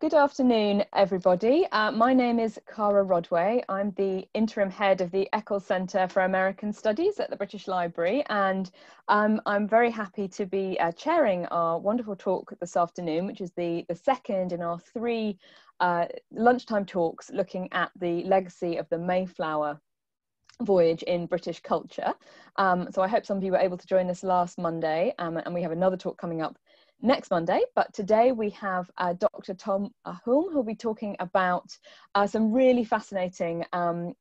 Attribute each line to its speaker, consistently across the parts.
Speaker 1: Good afternoon, everybody. Uh, my name is Cara Rodway. I'm the interim head of the Eccles Centre for American Studies at the British Library, and um, I'm very happy to be uh, chairing our wonderful talk this afternoon, which is the, the second in our three uh, lunchtime talks looking at the legacy of the Mayflower voyage in British culture. Um, so I hope some of you were able to join us last Monday, um, and we have another talk coming up next Monday. But today we have uh, Dr. Tom Hulme, who'll be talking about uh, some really fascinating um,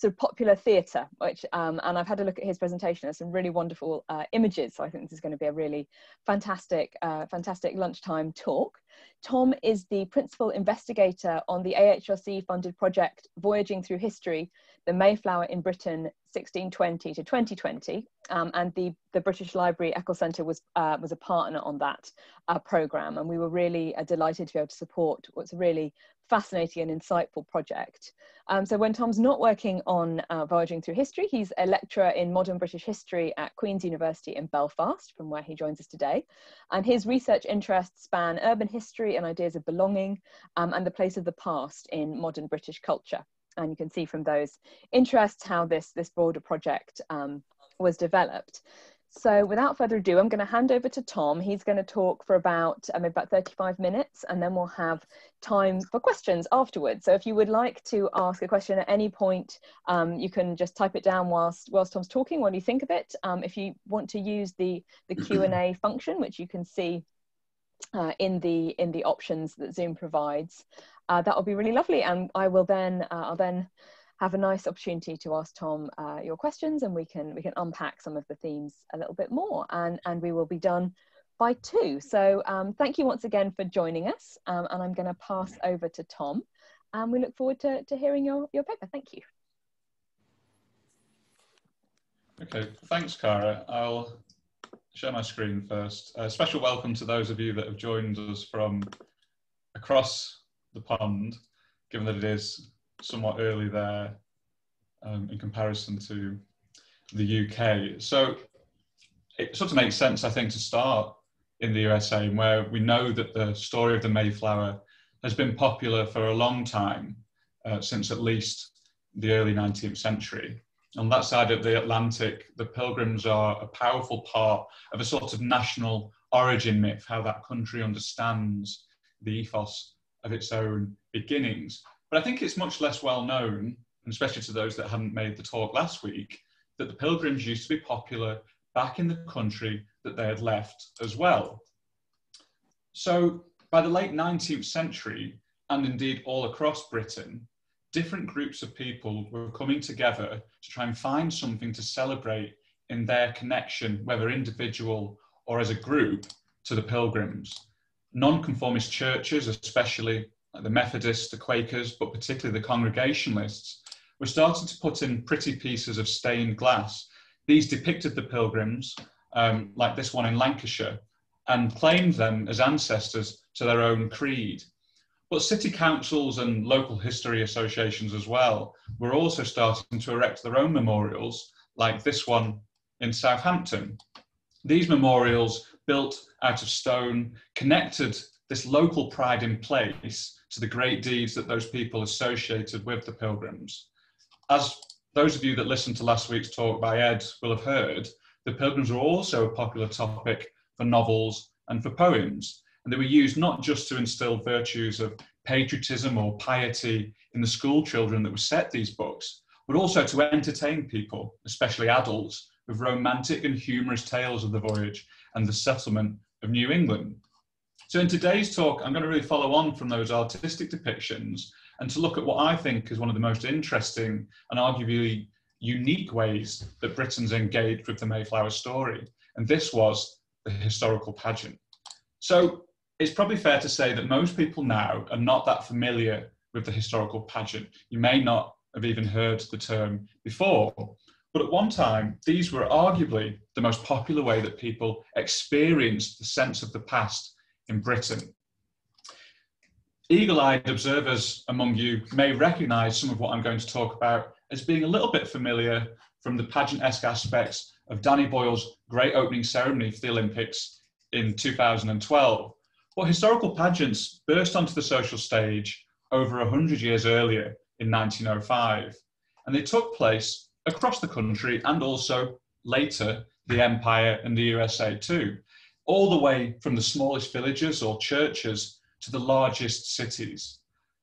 Speaker 1: sort of popular theatre, which, um, and I've had a look at his presentation. There's some really wonderful uh, images. So I think this is going to be a really fantastic, uh, fantastic lunchtime talk. Tom is the principal investigator on the AHRC funded project Voyaging Through History, the Mayflower in Britain 1620 to 2020. Um, and the, the British Library Eccles Centre was, uh, was a partner on that uh, programme. And we were really uh, delighted to be able to support what's a really fascinating and insightful project. Um, so when Tom's not working on uh, Voyaging Through History, he's a lecturer in modern British history at Queen's University in Belfast, from where he joins us today. And his research interests span urban history and ideas of belonging um, and the place of the past in modern British culture. And you can see from those interests how this, this broader project um, was developed. So without further ado, I'm going to hand over to Tom. He's going to talk for about um, about 35 minutes, and then we'll have time for questions afterwards. So if you would like to ask a question at any point, um, you can just type it down whilst whilst Tom's talking. What do you think of it? Um, if you want to use the the Q and A function, which you can see uh, in the in the options that Zoom provides, uh, that will be really lovely. And I will then uh, I'll then have a nice opportunity to ask Tom uh, your questions and we can we can unpack some of the themes a little bit more and and we will be done by two. So um, thank you once again for joining us um, and I'm going to pass over to Tom and we look forward to, to hearing your, your paper. Thank you.
Speaker 2: Okay, thanks Cara. I'll share my screen first. A special welcome to those of you that have joined us from across the pond, given that it is somewhat early there um, in comparison to the UK. So it sort of makes sense, I think, to start in the USA, where we know that the story of the Mayflower has been popular for a long time, uh, since at least the early 19th century. On that side of the Atlantic, the Pilgrims are a powerful part of a sort of national origin myth, how that country understands the ethos of its own beginnings. But I think it's much less well known, and especially to those that hadn't made the talk last week, that the pilgrims used to be popular back in the country that they had left as well. So by the late 19th century, and indeed all across Britain, different groups of people were coming together to try and find something to celebrate in their connection, whether individual or as a group, to the pilgrims. Nonconformist churches, especially like the Methodists, the Quakers, but particularly the Congregationalists, were starting to put in pretty pieces of stained glass. These depicted the pilgrims, um, like this one in Lancashire, and claimed them as ancestors to their own creed. But city councils and local history associations as well were also starting to erect their own memorials, like this one in Southampton. These memorials, built out of stone, connected this local pride in place to the great deeds that those people associated with the pilgrims. As those of you that listened to last week's talk by Ed will have heard, the pilgrims were also a popular topic for novels and for poems. And they were used not just to instill virtues of patriotism or piety in the school children that were set these books, but also to entertain people, especially adults, with romantic and humorous tales of the voyage and the settlement of New England. So in today's talk, I'm going to really follow on from those artistic depictions and to look at what I think is one of the most interesting and arguably unique ways that Britons engaged with the Mayflower story. And this was the historical pageant. So it's probably fair to say that most people now are not that familiar with the historical pageant. You may not have even heard the term before. But at one time, these were arguably the most popular way that people experienced the sense of the past in Britain. Eagle eyed observers among you may recognize some of what I'm going to talk about as being a little bit familiar from the pageant-esque aspects of Danny Boyle's great opening ceremony for the Olympics in 2012. But historical pageants burst onto the social stage over 100 years earlier in 1905, and they took place across the country and also later the empire and the USA too, all the way from the smallest villages or churches to the largest cities.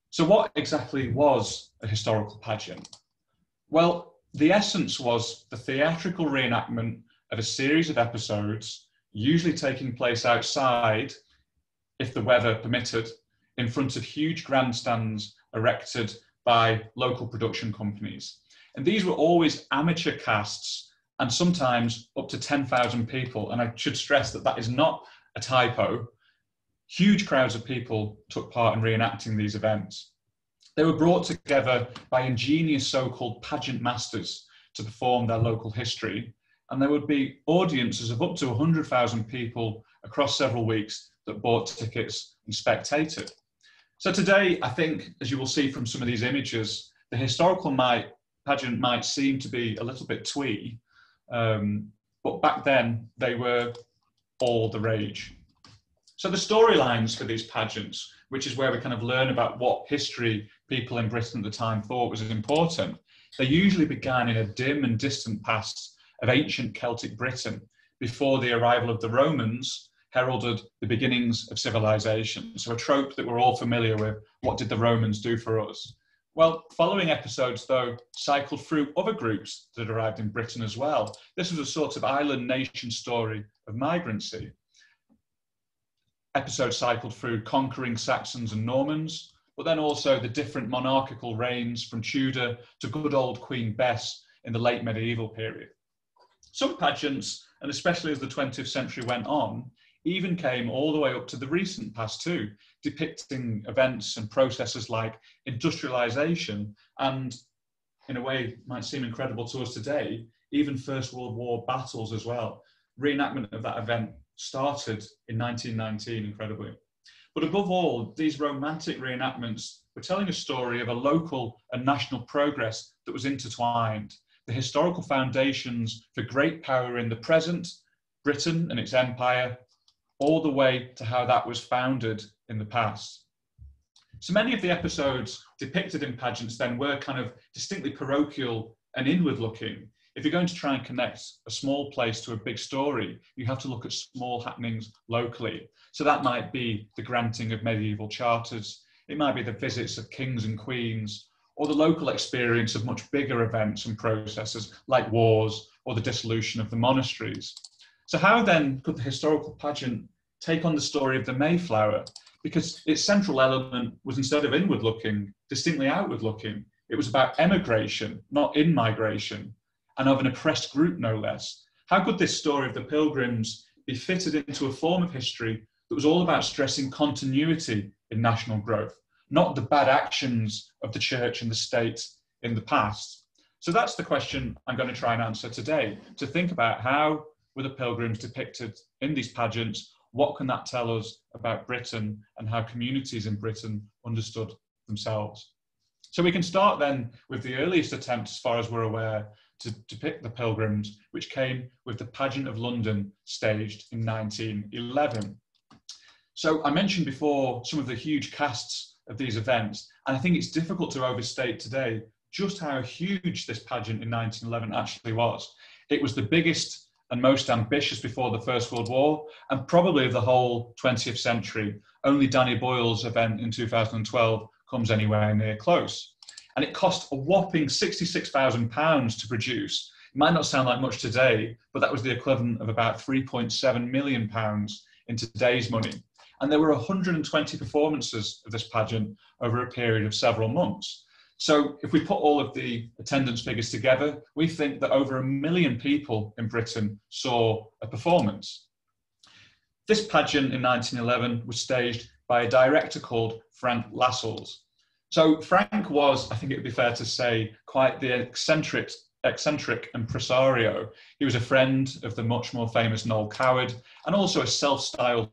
Speaker 2: So, what exactly was a historical pageant? Well, the essence was the theatrical reenactment of a series of episodes, usually taking place outside, if the weather permitted, in front of huge grandstands erected by local production companies. And these were always amateur casts and sometimes up to 10,000 people. And I should stress that that is not a typo. Huge crowds of people took part in reenacting these events. They were brought together by ingenious so called pageant masters to perform their local history. And there would be audiences of up to 100,000 people across several weeks that bought tickets and spectated. So today, I think, as you will see from some of these images, the historical might, pageant might seem to be a little bit twee, um, but back then they were all the rage. So the storylines for these pageants, which is where we kind of learn about what history people in Britain at the time thought was important, they usually began in a dim and distant past of ancient Celtic Britain before the arrival of the Romans heralded the beginnings of civilization. So, a trope that we're all familiar with what did the Romans do for us? Well, following episodes, though, cycled through other groups that arrived in Britain as well. This was a sort of island nation story of migrancy. Episodes cycled through conquering Saxons and Normans, but then also the different monarchical reigns from Tudor to good old Queen Bess in the late medieval period. Some pageants, and especially as the 20th century went on, even came all the way up to the recent past too, depicting events and processes like industrialization and, in a way, might seem incredible to us today, even First World War battles as well. Reenactment of that event started in 1919, incredibly. But above all, these romantic reenactments were telling a story of a local and national progress that was intertwined, the historical foundations for great power in the present, Britain and its empire, all the way to how that was founded in the past. So many of the episodes depicted in pageants then were kind of distinctly parochial and inward looking. If you're going to try and connect a small place to a big story, you have to look at small happenings locally. So that might be the granting of medieval charters, it might be the visits of kings and queens, or the local experience of much bigger events and processes like wars or the dissolution of the monasteries. So, how then could the historical pageant take on the story of the Mayflower? Because its central element was instead of inward looking, distinctly outward looking. It was about emigration, not in migration, and of an oppressed group, no less. How could this story of the pilgrims be fitted into a form of history that was all about stressing continuity in national growth, not the bad actions of the church and the state in the past? So that's the question I'm going to try and answer today to think about how were the pilgrims depicted in these pageants? What can that tell us about Britain and how communities in Britain understood themselves? So we can start then with the earliest attempt, as far as we're aware, to depict the pilgrims, which came with the Pageant of London staged in 1911. So I mentioned before some of the huge casts of these events, and I think it's difficult to overstate today just how huge this pageant in 1911 actually was. It was the biggest and most ambitious before the First World War, and probably of the whole 20th century. Only Danny Boyle's event in 2012 comes anywhere near close. And it cost a whopping £66,000 to produce. It might not sound like much today, but that was the equivalent of about £3.7 million in today's money. And there were 120 performances of this pageant over a period of several months. So if we put all of the attendance figures together, we think that over a million people in Britain saw a performance. This pageant in 1911 was staged by a director called Frank Lascelles. So Frank was, I think it would be fair to say, quite the eccentric, eccentric impresario. He was a friend of the much more famous Noel Coward and also a self-styled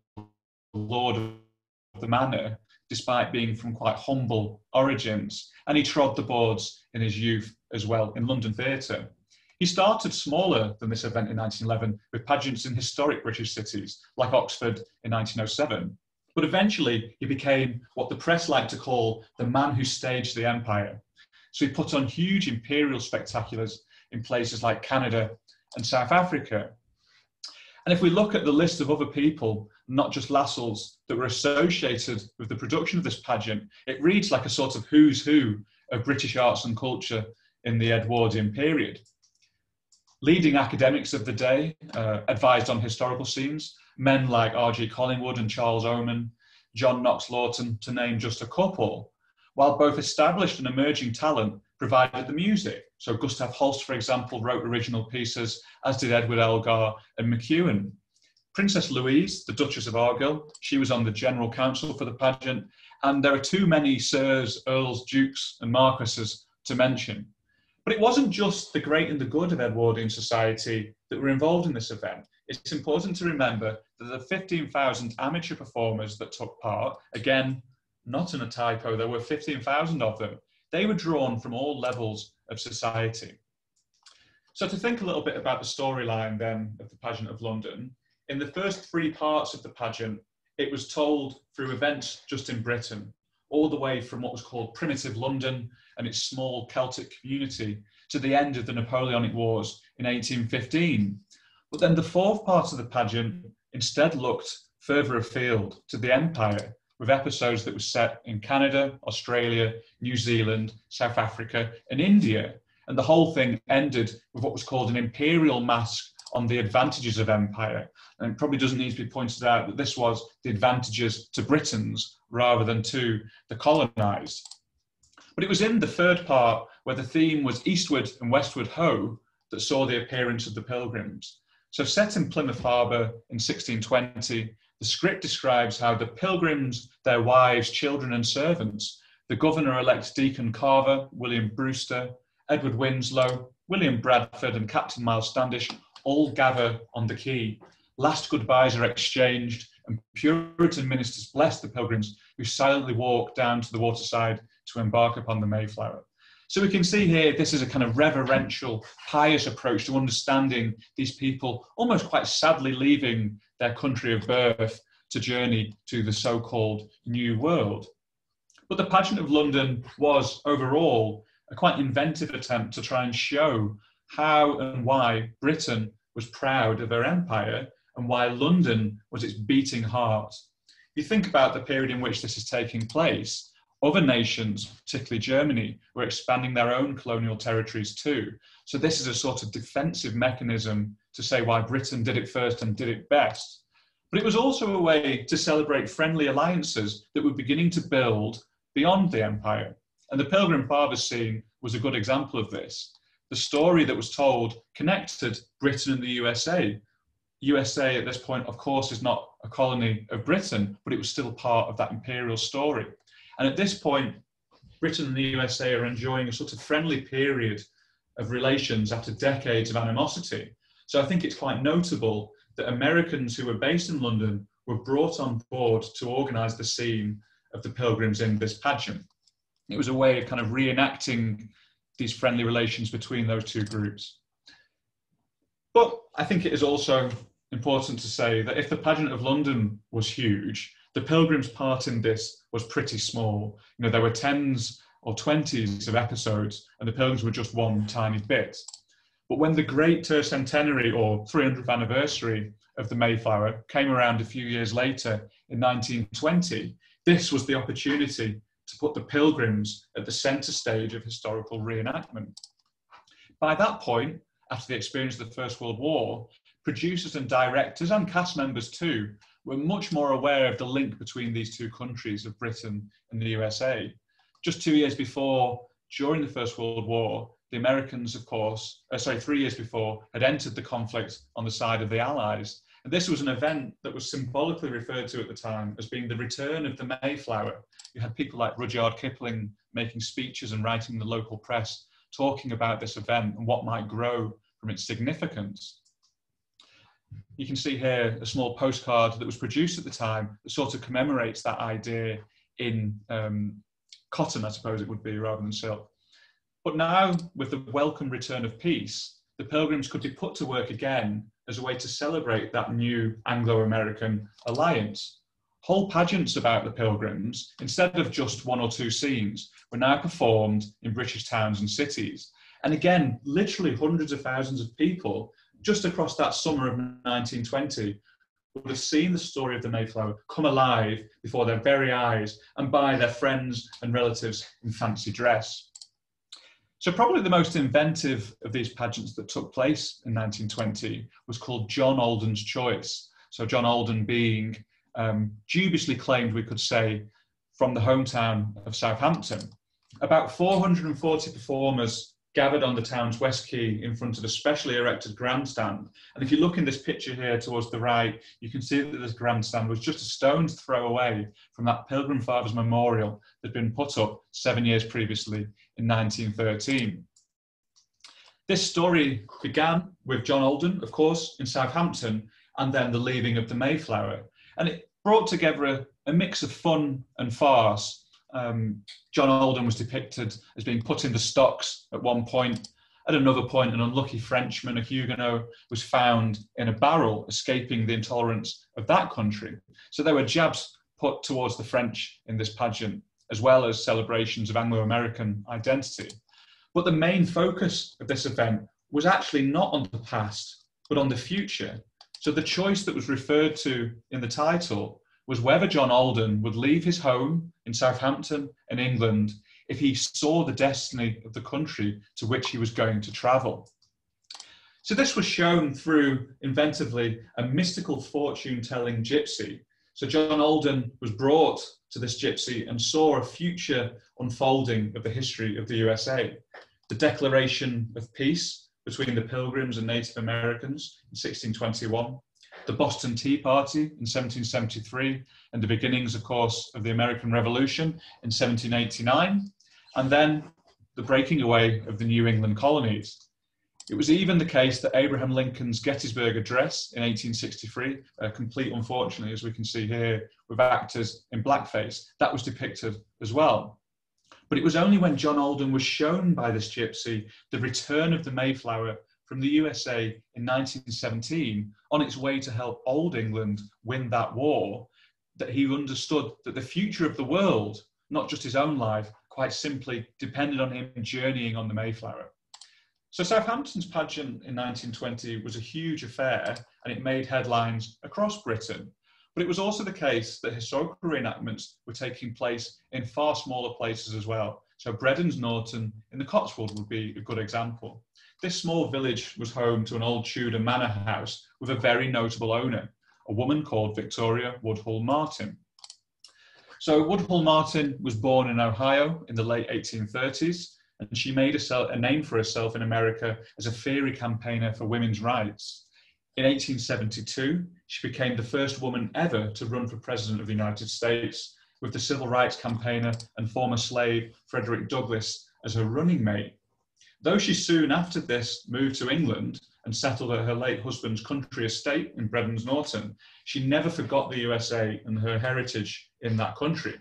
Speaker 2: lord of the manor despite being from quite humble origins. And he trod the boards in his youth as well in London theatre. He started smaller than this event in 1911 with pageants in historic British cities like Oxford in 1907. But eventually he became what the press liked to call the man who staged the empire. So he put on huge imperial spectaculars in places like Canada and South Africa. And if we look at the list of other people, not just Lascelles, that were associated with the production of this pageant, it reads like a sort of who's who of British arts and culture in the Edwardian period. Leading academics of the day uh, advised on historical scenes, men like R.G. Collingwood and Charles Oman, John Knox Laughton, to name just a couple, while both established and emerging talent provided the music. So Gustav Holst, for example, wrote original pieces, as did Edward Elgar and McEwen. Princess Louise, the Duchess of Argyll, she was on the General Council for the pageant, and there are too many sirs, earls, dukes, and marquises to mention. But it wasn't just the great and the good of Edwardian society that were involved in this event. It's important to remember that the 15,000 amateur performers that took part, again, not in a typo, there were 15,000 of them, they were drawn from all levels of society. So to think a little bit about the storyline then of the pageant of London, in the first three parts of the pageant, it was told through events just in Britain, all the way from what was called primitive London and its small Celtic community to the end of the Napoleonic Wars in 1815. But then the fourth part of the pageant instead looked further afield to the empire with episodes that were set in Canada, Australia, New Zealand, South Africa, and India. And the whole thing ended with what was called an imperial masque on the advantages of empire. And it probably doesn't need to be pointed out that this was the advantages to Britons rather than to the colonized. But it was in the third part where the theme was eastward and westward ho that saw the appearance of the pilgrims. So, set in Plymouth Harbour in 1620, the script describes how the pilgrims, their wives, children, and servants, the governor elect Deacon Carver, William Brewster, Edward Winslow, William Bradford, and Captain Miles Standish all gather on the quay. Last goodbyes are exchanged, and Puritan ministers bless the pilgrims who silently walk down to the waterside to embark upon the Mayflower. So we can see here this is a kind of reverential, pious approach to understanding these people almost quite sadly leaving their country of birth to journey to the so called New World. But the pageant of London was overall a quite inventive attempt to try and show how and why Britain was proud of her empire and why London was its beating heart. You think about the period in which this is taking place, other nations, particularly Germany, were expanding their own colonial territories too. So this is a sort of defensive mechanism to say why Britain did it first and did it best. But it was also a way to celebrate friendly alliances that were beginning to build beyond the empire. And the Pilgrim Fathers scene was a good example of this. The story that was told connected Britain and the USA. USA at this point, of course, is not a colony of Britain, but it was still part of that imperial story. And at this point, Britain and the USA are enjoying a sort of friendly period of relations after decades of animosity. So I think it's quite notable that Americans who were based in London were brought on board to organise the scene of the pilgrims in this pageant. It was a way of kind of reenacting these friendly relations between those two groups. But I think it is also important to say that if the pageant of London was huge, the pilgrims' part in this was pretty small. You know, there were tens or twenties of episodes, and the pilgrims were just one tiny bit. But when the great tercentenary or 300th anniversary of the Mayflower came around a few years later in 1920, this was the opportunity to put the pilgrims at the centre stage of historical reenactment. By that point, after the experience of the First World War, producers and directors and cast members too were much more aware of the link between these two countries of Britain and the USA. Just two years before, during the First World War, the Americans, of course, uh, sorry, three years before, had entered the conflict on the side of the Allies. And this was an event that was symbolically referred to at the time as being the return of the Mayflower. You had people like Rudyard Kipling making speeches and writing in the local press talking about this event and what might grow from its significance. You can see here a small postcard that was produced at the time that sort of commemorates that idea in um, cotton, I suppose it would be, rather than silk. But now, with the welcome return of peace, the pilgrims could be put to work again as a way to celebrate that new Anglo American alliance. Whole pageants about the pilgrims, instead of just one or two scenes, were now performed in British towns and cities. And again, literally hundreds of thousands of people just across that summer of 1920 would have seen the story of the Mayflower come alive before their very eyes and by their friends and relatives in fancy dress. So, probably the most inventive of these pageants that took place in 1920 was called John Alden's Choice. So, John Alden being um, dubiously claimed, we could say, from the hometown of Southampton. About 440 performers gathered on the town's west quay in front of a specially erected grandstand. And if you look in this picture here towards the right, you can see that this grandstand was just a stone's throw away from that Pilgrim Fathers Memorial that had been put up seven years previously in 1913. This story began with John Alden, of course, in Southampton, and then the leaving of the Mayflower. And it brought together a, a mix of fun and farce um, John Alden was depicted as being put in the stocks at one point. At another point, an unlucky Frenchman, a Huguenot, was found in a barrel, escaping the intolerance of that country. So there were jabs put towards the French in this pageant, as well as celebrations of Anglo American identity. But the main focus of this event was actually not on the past, but on the future. So the choice that was referred to in the title was whether John Alden would leave his home in Southampton in England if he saw the destiny of the country to which he was going to travel. So this was shown through inventively a mystical fortune telling gypsy. So John Alden was brought to this gypsy and saw a future unfolding of the history of the USA. The Declaration of Peace between the Pilgrims and Native Americans in 1621, the Boston Tea Party in 1773, and the beginnings, of course, of the American Revolution in 1789, and then the breaking away of the New England colonies. It was even the case that Abraham Lincoln's Gettysburg Address in 1863, uh, complete unfortunately, as we can see here, with actors in blackface, that was depicted as well. But it was only when John Alden was shown by this gypsy the return of the Mayflower from the USA in 1917 on its way to help Old England win that war that he understood that the future of the world, not just his own life, quite simply depended on him journeying on the Mayflower. So Southampton's pageant in 1920 was a huge affair and it made headlines across Britain. But it was also the case that historical reenactments were taking place in far smaller places as well. So Bredon's Norton in the Cotswold would be a good example. This small village was home to an old Tudor manor house with a very notable owner, a woman called Victoria Woodhull Martin. So Woodhull Martin was born in Ohio in the late 1830s, and she made a, a name for herself in America as a fiery campaigner for women's rights. In 1872, she became the first woman ever to run for President of the United States, with the civil rights campaigner and former slave Frederick Douglass as her running mate. Though she soon after this moved to England and settled at her late husband's country estate in Bredon's Norton, she never forgot the USA and her heritage in that country.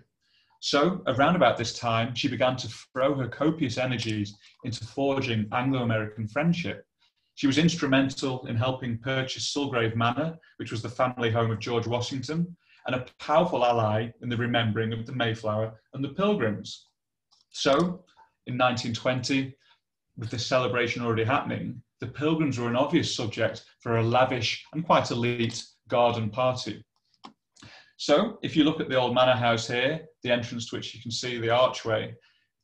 Speaker 2: So, around about this time, she began to throw her copious energies into forging Anglo American friendship. She was instrumental in helping purchase Sulgrave Manor, which was the family home of George Washington, and a powerful ally in the remembering of the Mayflower and the Pilgrims. So, in 1920, with the celebration already happening, the pilgrims were an obvious subject for a lavish and quite elite garden party. So, if you look at the old manor house here, the entrance to which you can see the archway,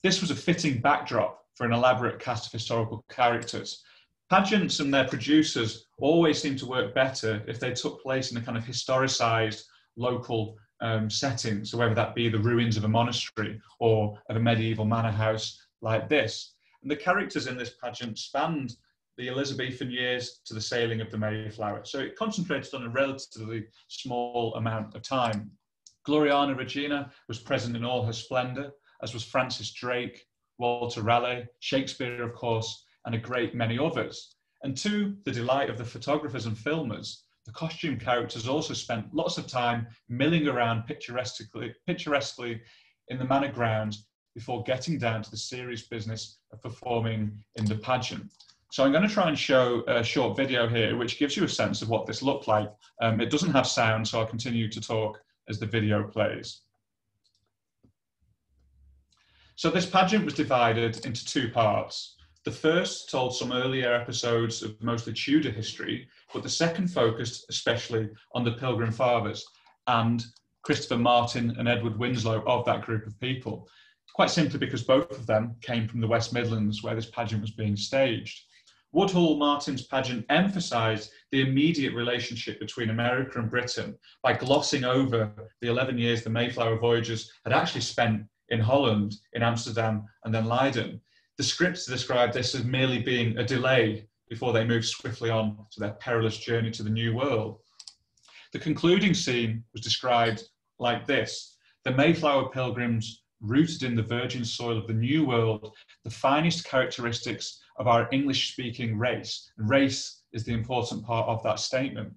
Speaker 2: this was a fitting backdrop for an elaborate cast of historical characters. Pageants and their producers always seem to work better if they took place in a kind of historicized local um, setting. So, whether that be the ruins of a monastery or of a medieval manor house like this. And the characters in this pageant spanned the Elizabethan years to the sailing of the Mayflower. So it concentrated on a relatively small amount of time. Gloriana Regina was present in all her splendour, as was Francis Drake, Walter Raleigh, Shakespeare, of course, and a great many others. And to the delight of the photographers and filmers, the costume characters also spent lots of time milling around picturesquely, picturesquely in the manor grounds before getting down to the serious business of performing in the pageant. So I'm going to try and show a short video here, which gives you a sense of what this looked like. Um, it doesn't have sound, so I'll continue to talk as the video plays. So this pageant was divided into two parts. The first told some earlier episodes of mostly Tudor history, but the second focused especially on the Pilgrim Fathers and Christopher Martin and Edward Winslow of that group of people. Quite simply because both of them came from the West Midlands where this pageant was being staged. Woodhull Martin's pageant emphasised the immediate relationship between America and Britain by glossing over the 11 years the Mayflower voyagers had actually spent in Holland, in Amsterdam, and then Leiden. The scripts describe this as merely being a delay before they move swiftly on to their perilous journey to the New World. The concluding scene was described like this The Mayflower pilgrims, rooted in the virgin soil of the New World, the finest characteristics of our English speaking race. Race is the important part of that statement.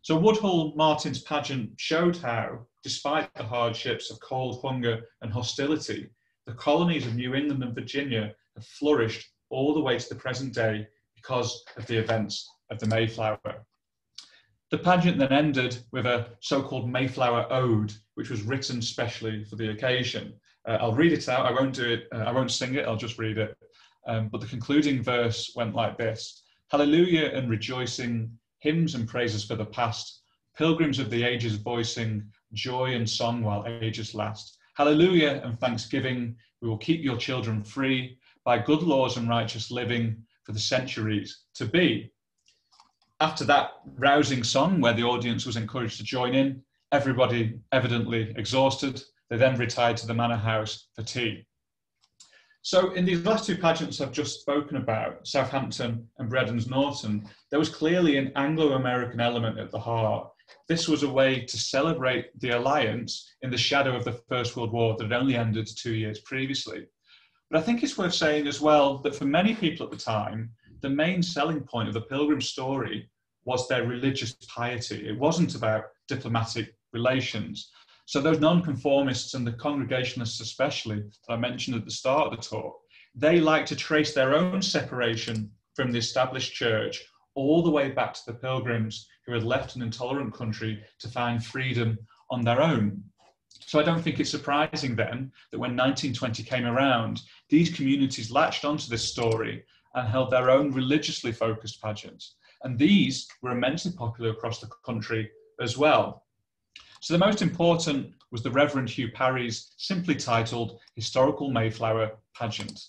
Speaker 2: So Woodhull Martin's pageant showed how, despite the hardships of cold, hunger, and hostility, the colonies of New England and Virginia have flourished all the way to the present day because of the events of the Mayflower. The pageant then ended with a so-called Mayflower Ode, which was written specially for the occasion. Uh, I'll read it out. I won't do it. Uh, I won't sing it. I'll just read it. Um, but the concluding verse went like this: Hallelujah and rejoicing hymns and praises for the past, pilgrims of the ages voicing joy and song while ages last. Hallelujah and thanksgiving, we will keep your children free by good laws and righteous living for the centuries to be. After that rousing song, where the audience was encouraged to join in, everybody evidently exhausted, they then retired to the manor house for tea. So in these last two pageants I've just spoken about, Southampton and Bredon's Norton, there was clearly an Anglo-American element at the heart. This was a way to celebrate the alliance in the shadow of the First World War that had only ended two years previously. But I think it's worth saying as well that for many people at the time, the main selling point of the Pilgrim story was their religious piety. It wasn't about diplomatic relations. So those nonconformists and the Congregationalists especially that I mentioned at the start of the talk, they like to trace their own separation from the established church all the way back to the pilgrims who had left an intolerant country to find freedom on their own. So I don't think it's surprising then that when 1920 came around, these communities latched onto this story and held their own religiously focused pageants. And these were immensely popular across the country as well. So the most important was the Reverend Hugh Parry's simply titled Historical Mayflower Pageant.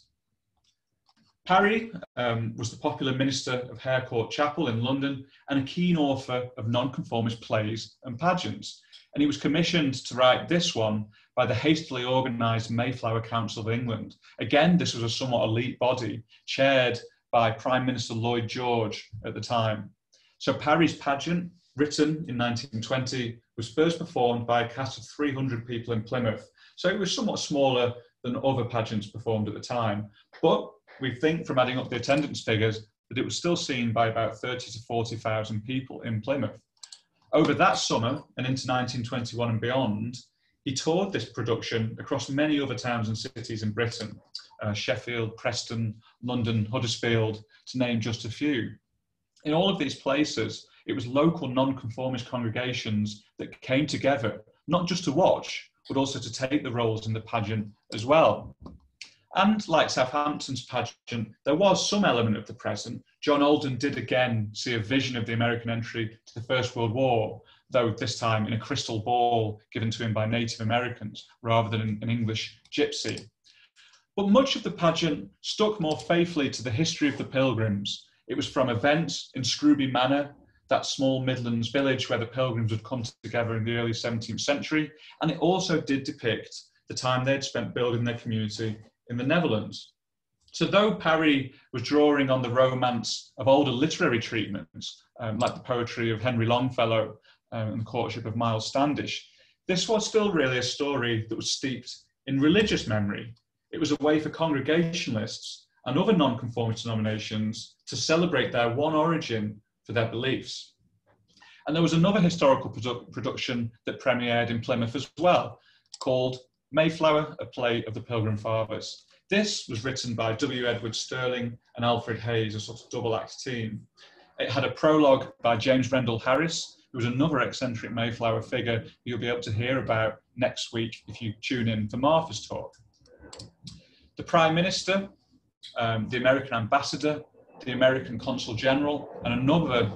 Speaker 2: Parry um, was the popular minister of Harecourt Chapel in London and a keen author of nonconformist plays and pageants. And he was commissioned to write this one by the hastily organised Mayflower Council of England. Again, this was a somewhat elite body chaired by Prime Minister Lloyd George at the time. So Parry's pageant, written in 1920, was first performed by a cast of 300 people in Plymouth. So it was somewhat smaller than other pageants performed at the time. But we think from adding up the attendance figures that it was still seen by about 30 to 40,000 people in Plymouth. Over that summer and into 1921 and beyond, he toured this production across many other towns and cities in Britain uh, Sheffield, Preston, London, Huddersfield, to name just a few. In all of these places, it was local nonconformist congregations that came together, not just to watch, but also to take the roles in the pageant as well. And like Southampton's pageant, there was some element of the present. John Alden did again see a vision of the American entry to the First World War, though this time in a crystal ball given to him by Native Americans rather than an English gypsy. But much of the pageant stuck more faithfully to the history of the pilgrims. It was from events in Scrooby Manor that small Midlands village where the pilgrims had come together in the early 17th century. And it also did depict the time they'd spent building their community in the Netherlands. So, though Parry was drawing on the romance of older literary treatments, um, like the poetry of Henry Longfellow um, and the courtship of Miles Standish, this was still really a story that was steeped in religious memory. It was a way for Congregationalists and other nonconformist denominations to celebrate their one origin for their beliefs. And there was another historical produ- production that premiered in Plymouth as well, called Mayflower, a play of the Pilgrim Fathers. This was written by W. Edward Sterling and Alfred Hayes, a sort of double act team. It had a prologue by James Rendel Harris, who was another eccentric Mayflower figure you'll be able to hear about next week if you tune in for Martha's talk. The Prime Minister, um, the American Ambassador, the American Consul General, and a number,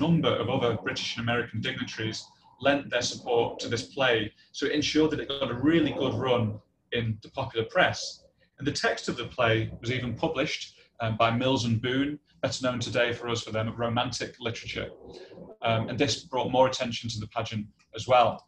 Speaker 2: number of other British and American dignitaries lent their support to this play, so it ensured that it got a really good run in the popular press. And the text of the play was even published um, by Mills and Boon, better known today for us for their romantic literature. Um, and this brought more attention to the pageant as well.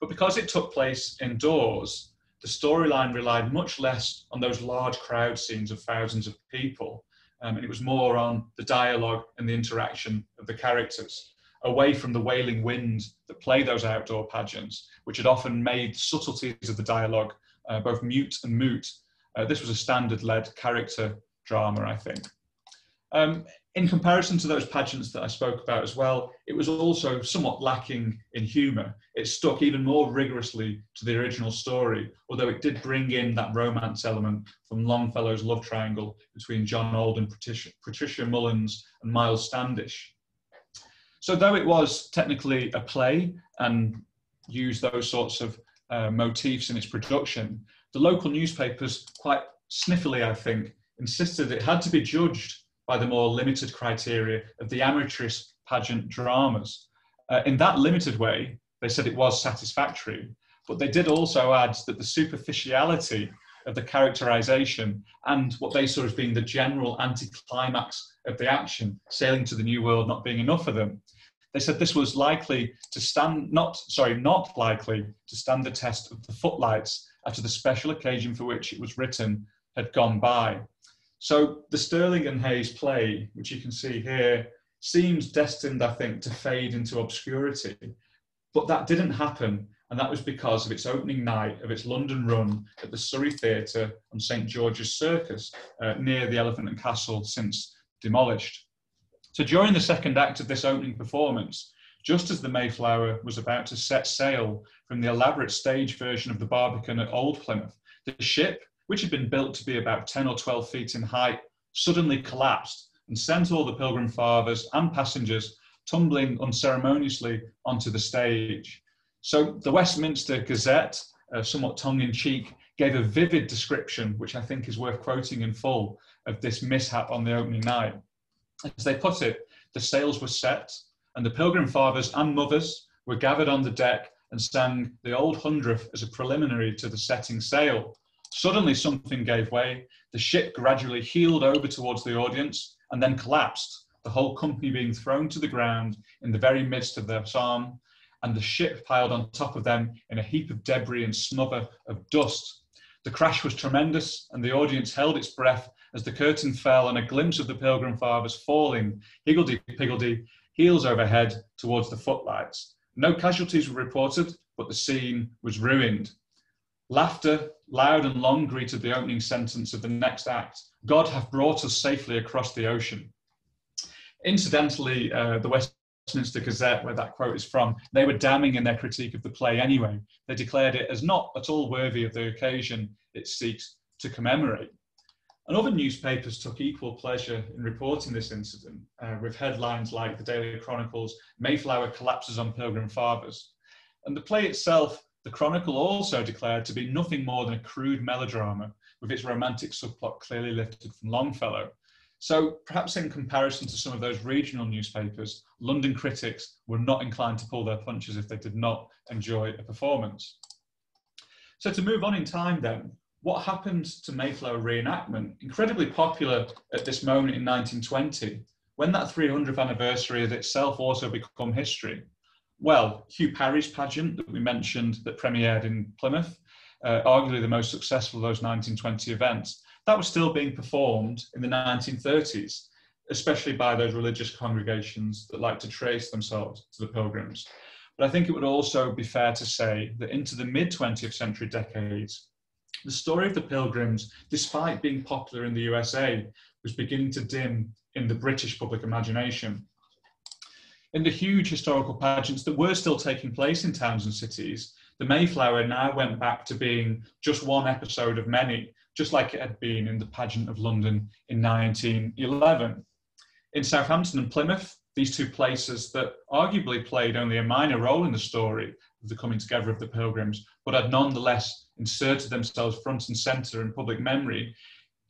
Speaker 2: But because it took place indoors, the storyline relied much less on those large crowd scenes of thousands of people, um, and it was more on the dialogue and the interaction of the characters, away from the wailing wind that play those outdoor pageants, which had often made subtleties of the dialogue uh, both mute and moot. Uh, this was a standard-led character drama, I think. Um, in comparison to those pageants that I spoke about as well, it was also somewhat lacking in humour. It stuck even more rigorously to the original story, although it did bring in that romance element from Longfellow's love triangle between John Alden, Patricia, Patricia Mullins, and Miles Standish. So, though it was technically a play and used those sorts of uh, motifs in its production, the local newspapers, quite sniffily, I think, insisted it had to be judged by the more limited criteria of the amateurish pageant dramas. Uh, in that limited way, they said it was satisfactory, but they did also add that the superficiality of the characterization and what they saw as being the general anticlimax of the action, sailing to the new world not being enough for them. They said this was likely to stand, not, sorry, not likely to stand the test of the footlights after the special occasion for which it was written had gone by. So the Sterling and Hayes play, which you can see here, seems destined, I think, to fade into obscurity. But that didn't happen, and that was because of its opening night of its London run at the Surrey Theatre on St George's Circus, uh, near the Elephant and Castle, since demolished. So during the second act of this opening performance, just as the Mayflower was about to set sail from the elaborate stage version of the Barbican at Old Plymouth, the ship which had been built to be about 10 or 12 feet in height, suddenly collapsed and sent all the Pilgrim Fathers and passengers tumbling unceremoniously onto the stage. So the Westminster Gazette, uh, somewhat tongue in cheek, gave a vivid description, which I think is worth quoting in full, of this mishap on the opening night. As they put it, the sails were set, and the Pilgrim Fathers and mothers were gathered on the deck and sang the Old Hundredth as a preliminary to the setting sail. Suddenly, something gave way. The ship gradually heeled over towards the audience and then collapsed, the whole company being thrown to the ground in the very midst of their psalm, and the ship piled on top of them in a heap of debris and smother of dust. The crash was tremendous, and the audience held its breath as the curtain fell and a glimpse of the Pilgrim Fathers falling, higgledy-piggledy, heels overhead towards the footlights. No casualties were reported, but the scene was ruined. Laughter, loud and long, greeted the opening sentence of the next act God hath brought us safely across the ocean. Incidentally, uh, the Westminster Gazette, where that quote is from, they were damning in their critique of the play anyway. They declared it as not at all worthy of the occasion it seeks to commemorate. And other newspapers took equal pleasure in reporting this incident, uh, with headlines like the Daily Chronicle's Mayflower collapses on Pilgrim Fathers. And the play itself the Chronicle also declared to be nothing more than a crude melodrama, with its romantic subplot clearly lifted from Longfellow. So, perhaps in comparison to some of those regional newspapers, London critics were not inclined to pull their punches if they did not enjoy a performance. So, to move on in time then, what happened to Mayflower reenactment? Incredibly popular at this moment in 1920, when that 300th anniversary had itself also become history well, Hugh Parry's pageant that we mentioned that premiered in Plymouth, uh, arguably the most successful of those 1920 events, that was still being performed in the 1930s, especially by those religious congregations that like to trace themselves to the pilgrims. But I think it would also be fair to say that into the mid 20th century decades, the story of the pilgrims, despite being popular in the USA, was beginning to dim in the British public imagination in the huge historical pageants that were still taking place in towns and cities, the Mayflower now went back to being just one episode of many, just like it had been in the pageant of London in 1911. In Southampton and Plymouth, these two places that arguably played only a minor role in the story of the coming together of the pilgrims, but had nonetheless inserted themselves front and centre in public memory,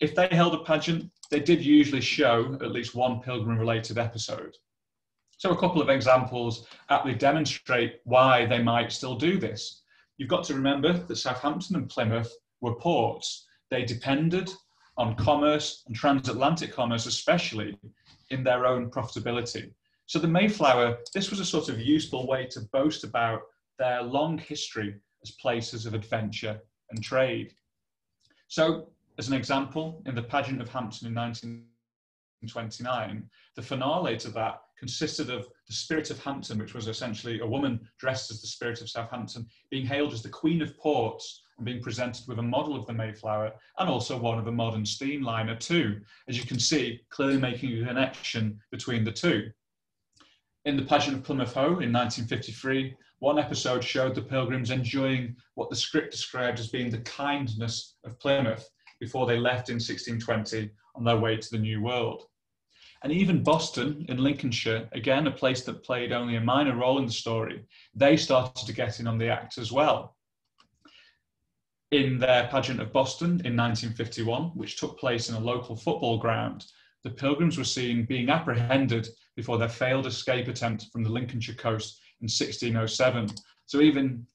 Speaker 2: if they held a pageant, they did usually show at least one pilgrim related episode. So, a couple of examples aptly demonstrate why they might still do this. You've got to remember that Southampton and Plymouth were ports. They depended on commerce and transatlantic commerce, especially in their own profitability. So, the Mayflower, this was a sort of useful way to boast about their long history as places of adventure and trade. So, as an example, in the pageant of Hampton in 1929, the finale to that consisted of the Spirit of Hampton, which was essentially a woman dressed as the Spirit of Southampton, being hailed as the Queen of Ports and being presented with a model of the Mayflower and also one of a modern steamliner too. As you can see, clearly making a connection between the two. In the pageant of Plymouth Hoe in 1953, one episode showed the pilgrims enjoying what the script described as being the kindness of Plymouth before they left in 1620 on their way to the New World. And even Boston in Lincolnshire, again, a place that played only a minor role in the story, they started to get in on the act as well. In their pageant of Boston in 1951, which took place in a local football ground, the pilgrims were seen being apprehended before their failed escape attempt from the Lincolnshire coast in 1607. So even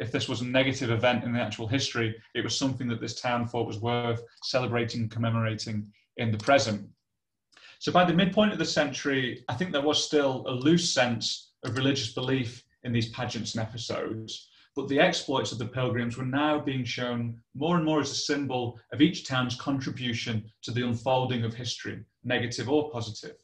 Speaker 2: if this was a negative event in the actual history, it was something that this town thought was worth celebrating and commemorating in the present. So by the midpoint of the century, I think there was still a loose sense of religious belief in these pageants and episodes, but the exploits of the pilgrims were now being shown more and more as a symbol of each town's contribution to the unfolding of history, negative or positive.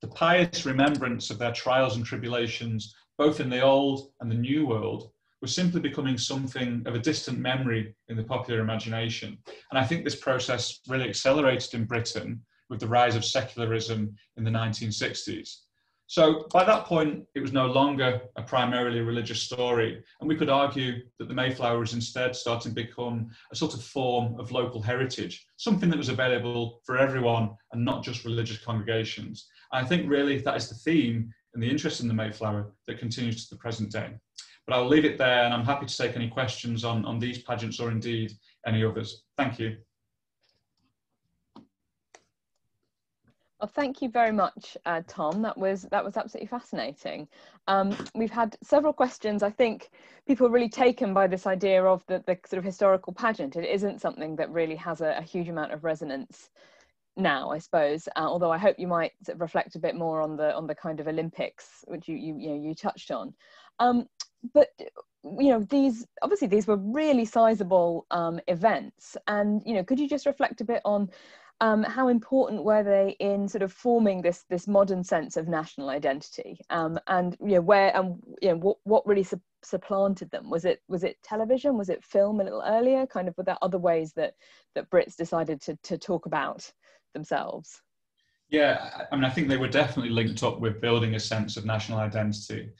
Speaker 2: The pious remembrance of their trials and tribulations, both in the old and the new world, was simply becoming something of a distant memory in the popular imagination. And I think this process really accelerated in Britain with the rise of secularism in the 1960s. So by that point, it was no longer a primarily religious story. And we could argue that the Mayflower was instead starting to become a sort of form of local heritage, something that was available for everyone and not just religious congregations. I think really that is the theme and the interest in the Mayflower that continues to the present day. But I'll leave it there and I'm happy to take any questions on, on these pageants or indeed any others. Thank you.
Speaker 1: Well, thank you very much, uh, Tom. That was that was absolutely fascinating. Um, we've had several questions. I think people are really taken by this idea of the, the sort of historical pageant. It isn't something that really has a, a huge amount of resonance now, I suppose. Uh, although I hope you might reflect a bit more on the on the kind of Olympics, which you you you, know, you touched on. Um, but you know these obviously these were really sizable um, events, and you know could you just reflect a bit on um, how important were they in sort of forming this this modern sense of national identity um, and you know where and you know what, what really su- supplanted them was it was it television was it film a little earlier kind of were there other ways that that brits decided to, to talk about themselves
Speaker 2: yeah i mean i think they were definitely linked up with building a sense of national identity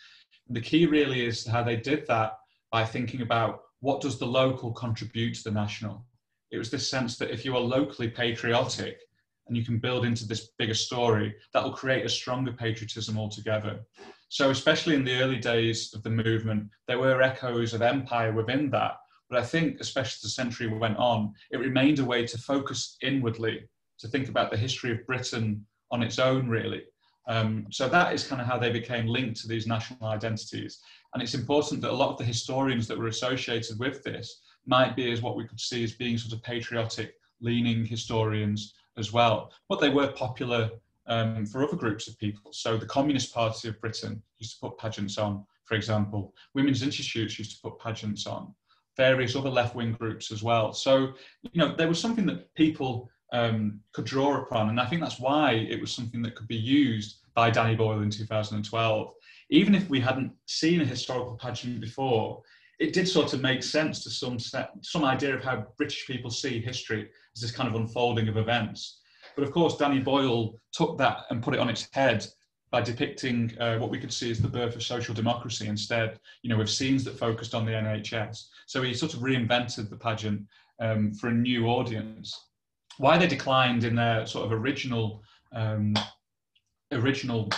Speaker 2: the key really is how they did that by thinking about what does the local contribute to the national it was this sense that if you are locally patriotic and you can build into this bigger story, that will create a stronger patriotism altogether. So, especially in the early days of the movement, there were echoes of empire within that. But I think, especially as the century went on, it remained a way to focus inwardly, to think about the history of Britain on its own, really. Um, so that is kind of how they became linked to these national identities. And it's important that a lot of the historians that were associated with this might be as what we could see as being sort of patriotic leaning historians as well. But they were popular um, for other groups of people. So the Communist Party of Britain used to put pageants on, for example. Women's institutes used to put pageants on. Various other left-wing groups as well. So you know there was something that people um, could draw upon, and I think that's why it was something that could be used by Danny Boyle in 2012. Even if we hadn't seen a historical pageant before, it did sort of make sense to some set, some idea of how British people see history as this kind of unfolding of events. But of course, Danny Boyle took that and put it on its head by depicting uh, what we could see as the birth of social democracy instead, you know, with scenes that focused on the NHS. So he sort of reinvented the pageant um, for a new audience. Why they declined in their sort of original um, original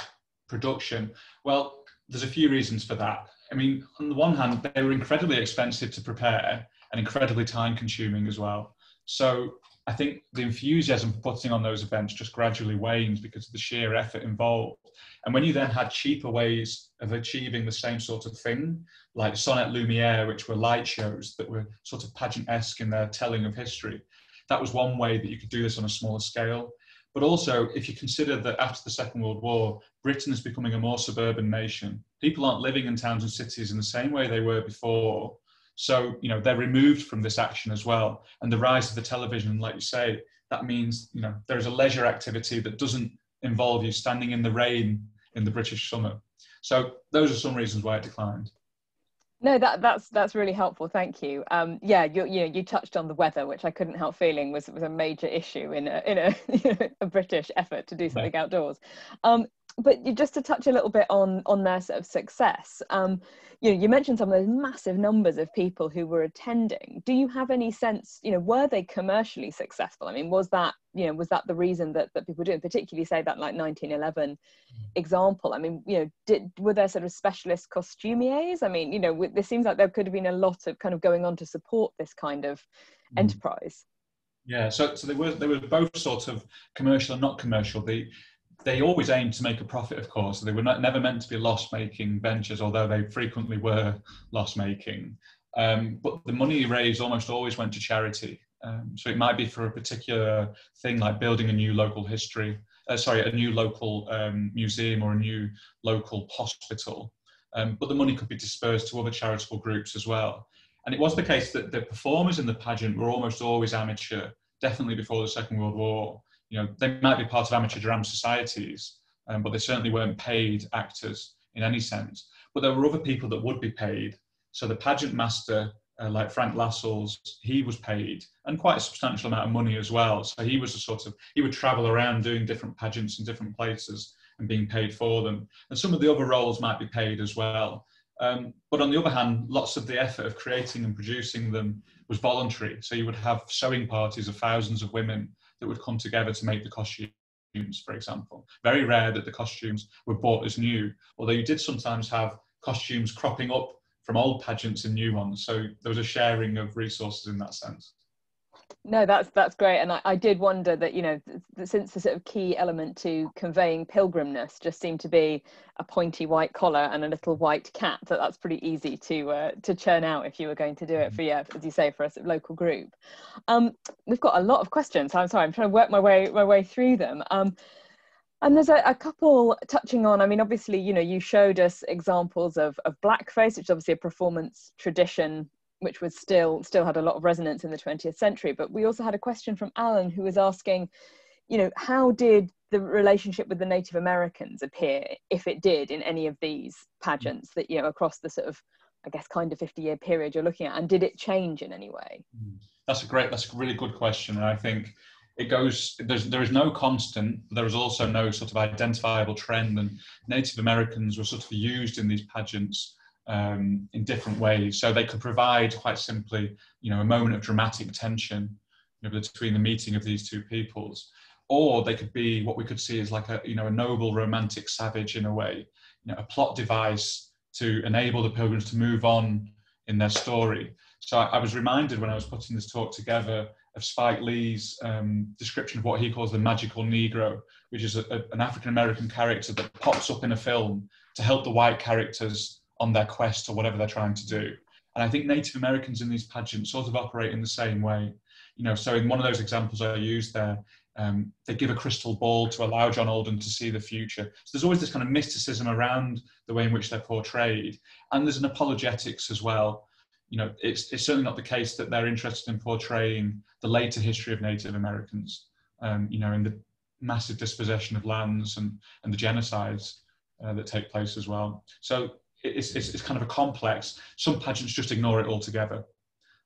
Speaker 2: production? Well, there's a few reasons for that. I mean, on the one hand, they were incredibly expensive to prepare and incredibly time consuming as well. So I think the enthusiasm for putting on those events just gradually wanes because of the sheer effort involved. And when you then had cheaper ways of achieving the same sort of thing, like Son et Lumière, which were light shows that were sort of pageant esque in their telling of history, that was one way that you could do this on a smaller scale. But also, if you consider that after the Second World War, Britain is becoming a more suburban nation, people aren't living in towns and cities in the same way they were before. So, you know, they're removed from this action as well. And the rise of the television, like you say, that means, you know, there's a leisure activity that doesn't involve you standing in the rain in the British summer. So those are some reasons why it declined.
Speaker 1: No, that that's that's really helpful. Thank you. Um, yeah, you you you touched on the weather, which I couldn't help feeling was was a major issue in a in a, a British effort to do something yeah. outdoors. Um, but just to touch a little bit on on their sort of success, um, you know, you mentioned some of those massive numbers of people who were attending. Do you have any sense, you know, were they commercially successful? I mean, was that you know was that the reason that that people were doing, particularly say that like 1911 example? I mean, you know, did were there sort of specialist costumiers? I mean, you know, there seems like there could have been a lot of kind of going on to support this kind of mm. enterprise.
Speaker 2: Yeah, so so they were they were both sort of commercial and not commercial. The they always aimed to make a profit, of course. They were not, never meant to be loss-making ventures, although they frequently were loss-making. Um, but the money raised almost always went to charity. Um, so it might be for a particular thing like building a new local history, uh, sorry, a new local um, museum or a new local hospital. Um, but the money could be dispersed to other charitable groups as well. And it was the case that the performers in the pageant were almost always amateur, definitely before the Second World War you know, they might be part of amateur drama societies, um, but they certainly weren't paid actors in any sense. But there were other people that would be paid. So the pageant master, uh, like Frank Lascelles, he was paid, and quite a substantial amount of money as well. So he was a sort of he would travel around doing different pageants in different places and being paid for them. And some of the other roles might be paid as well. Um, but on the other hand, lots of the effort of creating and producing them was voluntary. So you would have sewing parties of thousands of women that would come together to make the costumes, for example. Very rare that the costumes were bought as new, although you did sometimes have costumes cropping up from old pageants and new ones. So there was a sharing of resources in that sense
Speaker 1: no that's that's great. And I, I did wonder that you know th- since the sort of key element to conveying pilgrimness just seemed to be a pointy white collar and a little white cat that that's pretty easy to uh, to churn out if you were going to do it mm-hmm. for yeah as you say for a sort of local group. Um, we've got a lot of questions. I'm sorry i'm trying to work my way my way through them. Um, and there's a, a, couple touching on, I mean, obviously, you know, you showed us examples of, of blackface, which is obviously a performance tradition which was still still had a lot of resonance in the 20th century. But we also had a question from Alan who was asking, you know, how did the relationship with the Native Americans appear, if it did, in any of these pageants that you know across the sort of, I guess, kind of 50 year period you're looking at, and did it change in any way?
Speaker 2: Mm. That's a great, that's a really good question, and I think it goes there's there is no constant there is also no sort of identifiable trend and native americans were sort of used in these pageants um, in different ways. So they could provide quite simply, you know, a moment of dramatic tension you know, between the meeting of these two peoples, or they could be what we could see as like a, you know, a noble romantic savage in a way, you know, a plot device to enable the pilgrims to move on in their story. So I, I was reminded when I was putting this talk together of Spike Lee's um, description of what he calls the magical Negro, which is a, a, an African American character that pops up in a film to help the white characters on their quest or whatever they're trying to do. And I think Native Americans in these pageants sort of operate in the same way. You know, so in one of those examples I used there, um, they give a crystal ball to allow John Alden to see the future. So there's always this kind of mysticism around the way in which they're portrayed, and there's an apologetics as well. You know, it's, it's certainly not the case that they're interested in portraying the later history of Native Americans. Um, you know, in the massive dispossession of lands and and the genocides uh, that take place as well. So it's, it's, it's, kind of a complex. Some pageants just ignore it altogether,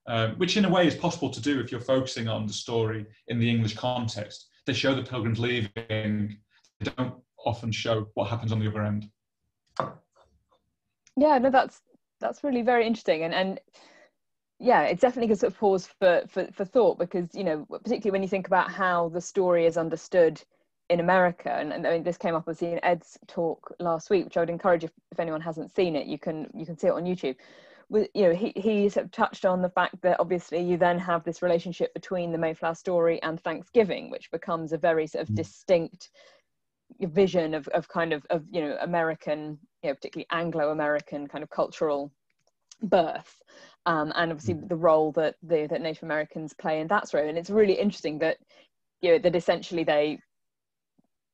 Speaker 2: um, which in a way is possible to do if you're focusing on the story in the English context. They show the pilgrims leaving, they don't often show what happens on the other end.
Speaker 1: Yeah, no, that's that's really very interesting, and and yeah, it's definitely a sort of pause for, for for thought because you know, particularly when you think about how the story is understood in America, and, and I mean, this came up obviously in Ed's talk last week, which I would encourage if, if anyone hasn't seen it, you can you can see it on YouTube. With, you know, he he sort of touched on the fact that obviously you then have this relationship between the Mayflower story and Thanksgiving, which becomes a very sort of mm. distinct vision of, of kind of of you know American, you know, particularly Anglo-American kind of cultural birth um, and obviously mm. the role that the that Native Americans play in that story. And it's really interesting that you know that essentially they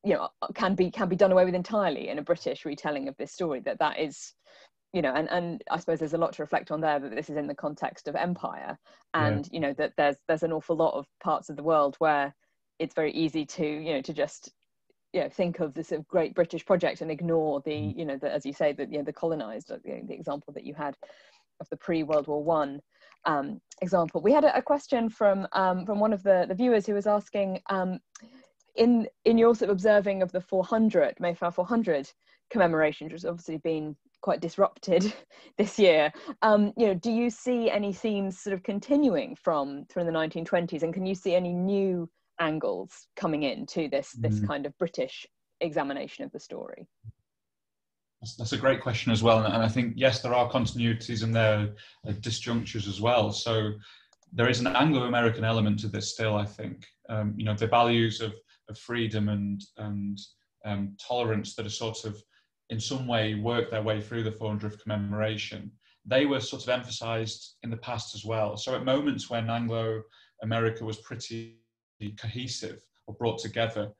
Speaker 1: you know can be can be done away with entirely in a British retelling of this story. That that is you know and and i suppose there's a lot to reflect on there that this is in the context of empire and yeah. you know that there's there's an awful lot of parts of the world where it's very easy to you know to just you know think of this sort of great british project and ignore the mm. you know the, as you say the you know the colonized the, the example that you had of the pre-World War One um, example. We had a, a question from um, from one of the, the viewers who was asking, um, in in your sort of observing of the 400 Mayflower 400 commemoration, which has obviously been quite disrupted this year. Um, you know, do you see any themes sort of continuing from from the 1920s, and can you see any new angles coming in to this this mm. kind of British examination of the story?
Speaker 2: That's, that's, a great question as well. And, and, I think, yes, there are continuities and there are disjunctures as well. So there is an Anglo American element to this still, I think. Um, you know, the values of, of freedom and, and um, tolerance that are sort of in some way work their way through the 400th commemoration, they were sort of emphasized in the past as well. So at moments when Anglo America was pretty cohesive or brought together,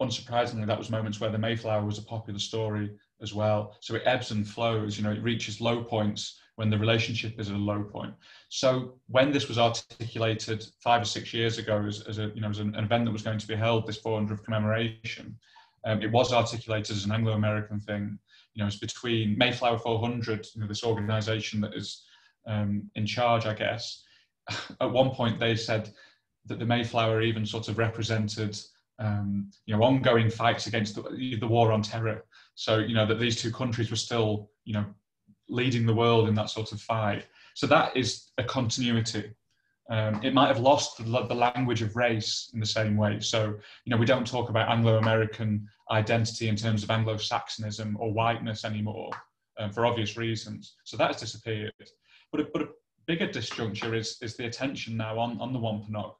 Speaker 2: unsurprisingly, that was moments where the Mayflower was a popular story as well. So it ebbs and flows, you know, it reaches low points when the relationship is at a low point. So when this was articulated five or six years ago as, as a, you know, as an, event that was going to be held, this 400th commemoration, um, it was articulated as an Anglo-American thing. You know, it's between Mayflower 400, you know, this organization that is um, in charge, I guess. At one point they said that the Mayflower even sort of represented um, you know, ongoing fights against the, the war on terror. So, you know, that these two countries were still, you know, leading the world in that sort of fight. So that is a continuity. Um, it might have lost the, the, language of race in the same way. So, you know, we don't talk about Anglo-American identity in terms of Anglo-Saxonism or whiteness anymore um, for obvious reasons. So that has disappeared. But a, but a bigger disjuncture is, is the attention now on, on the Wampanoag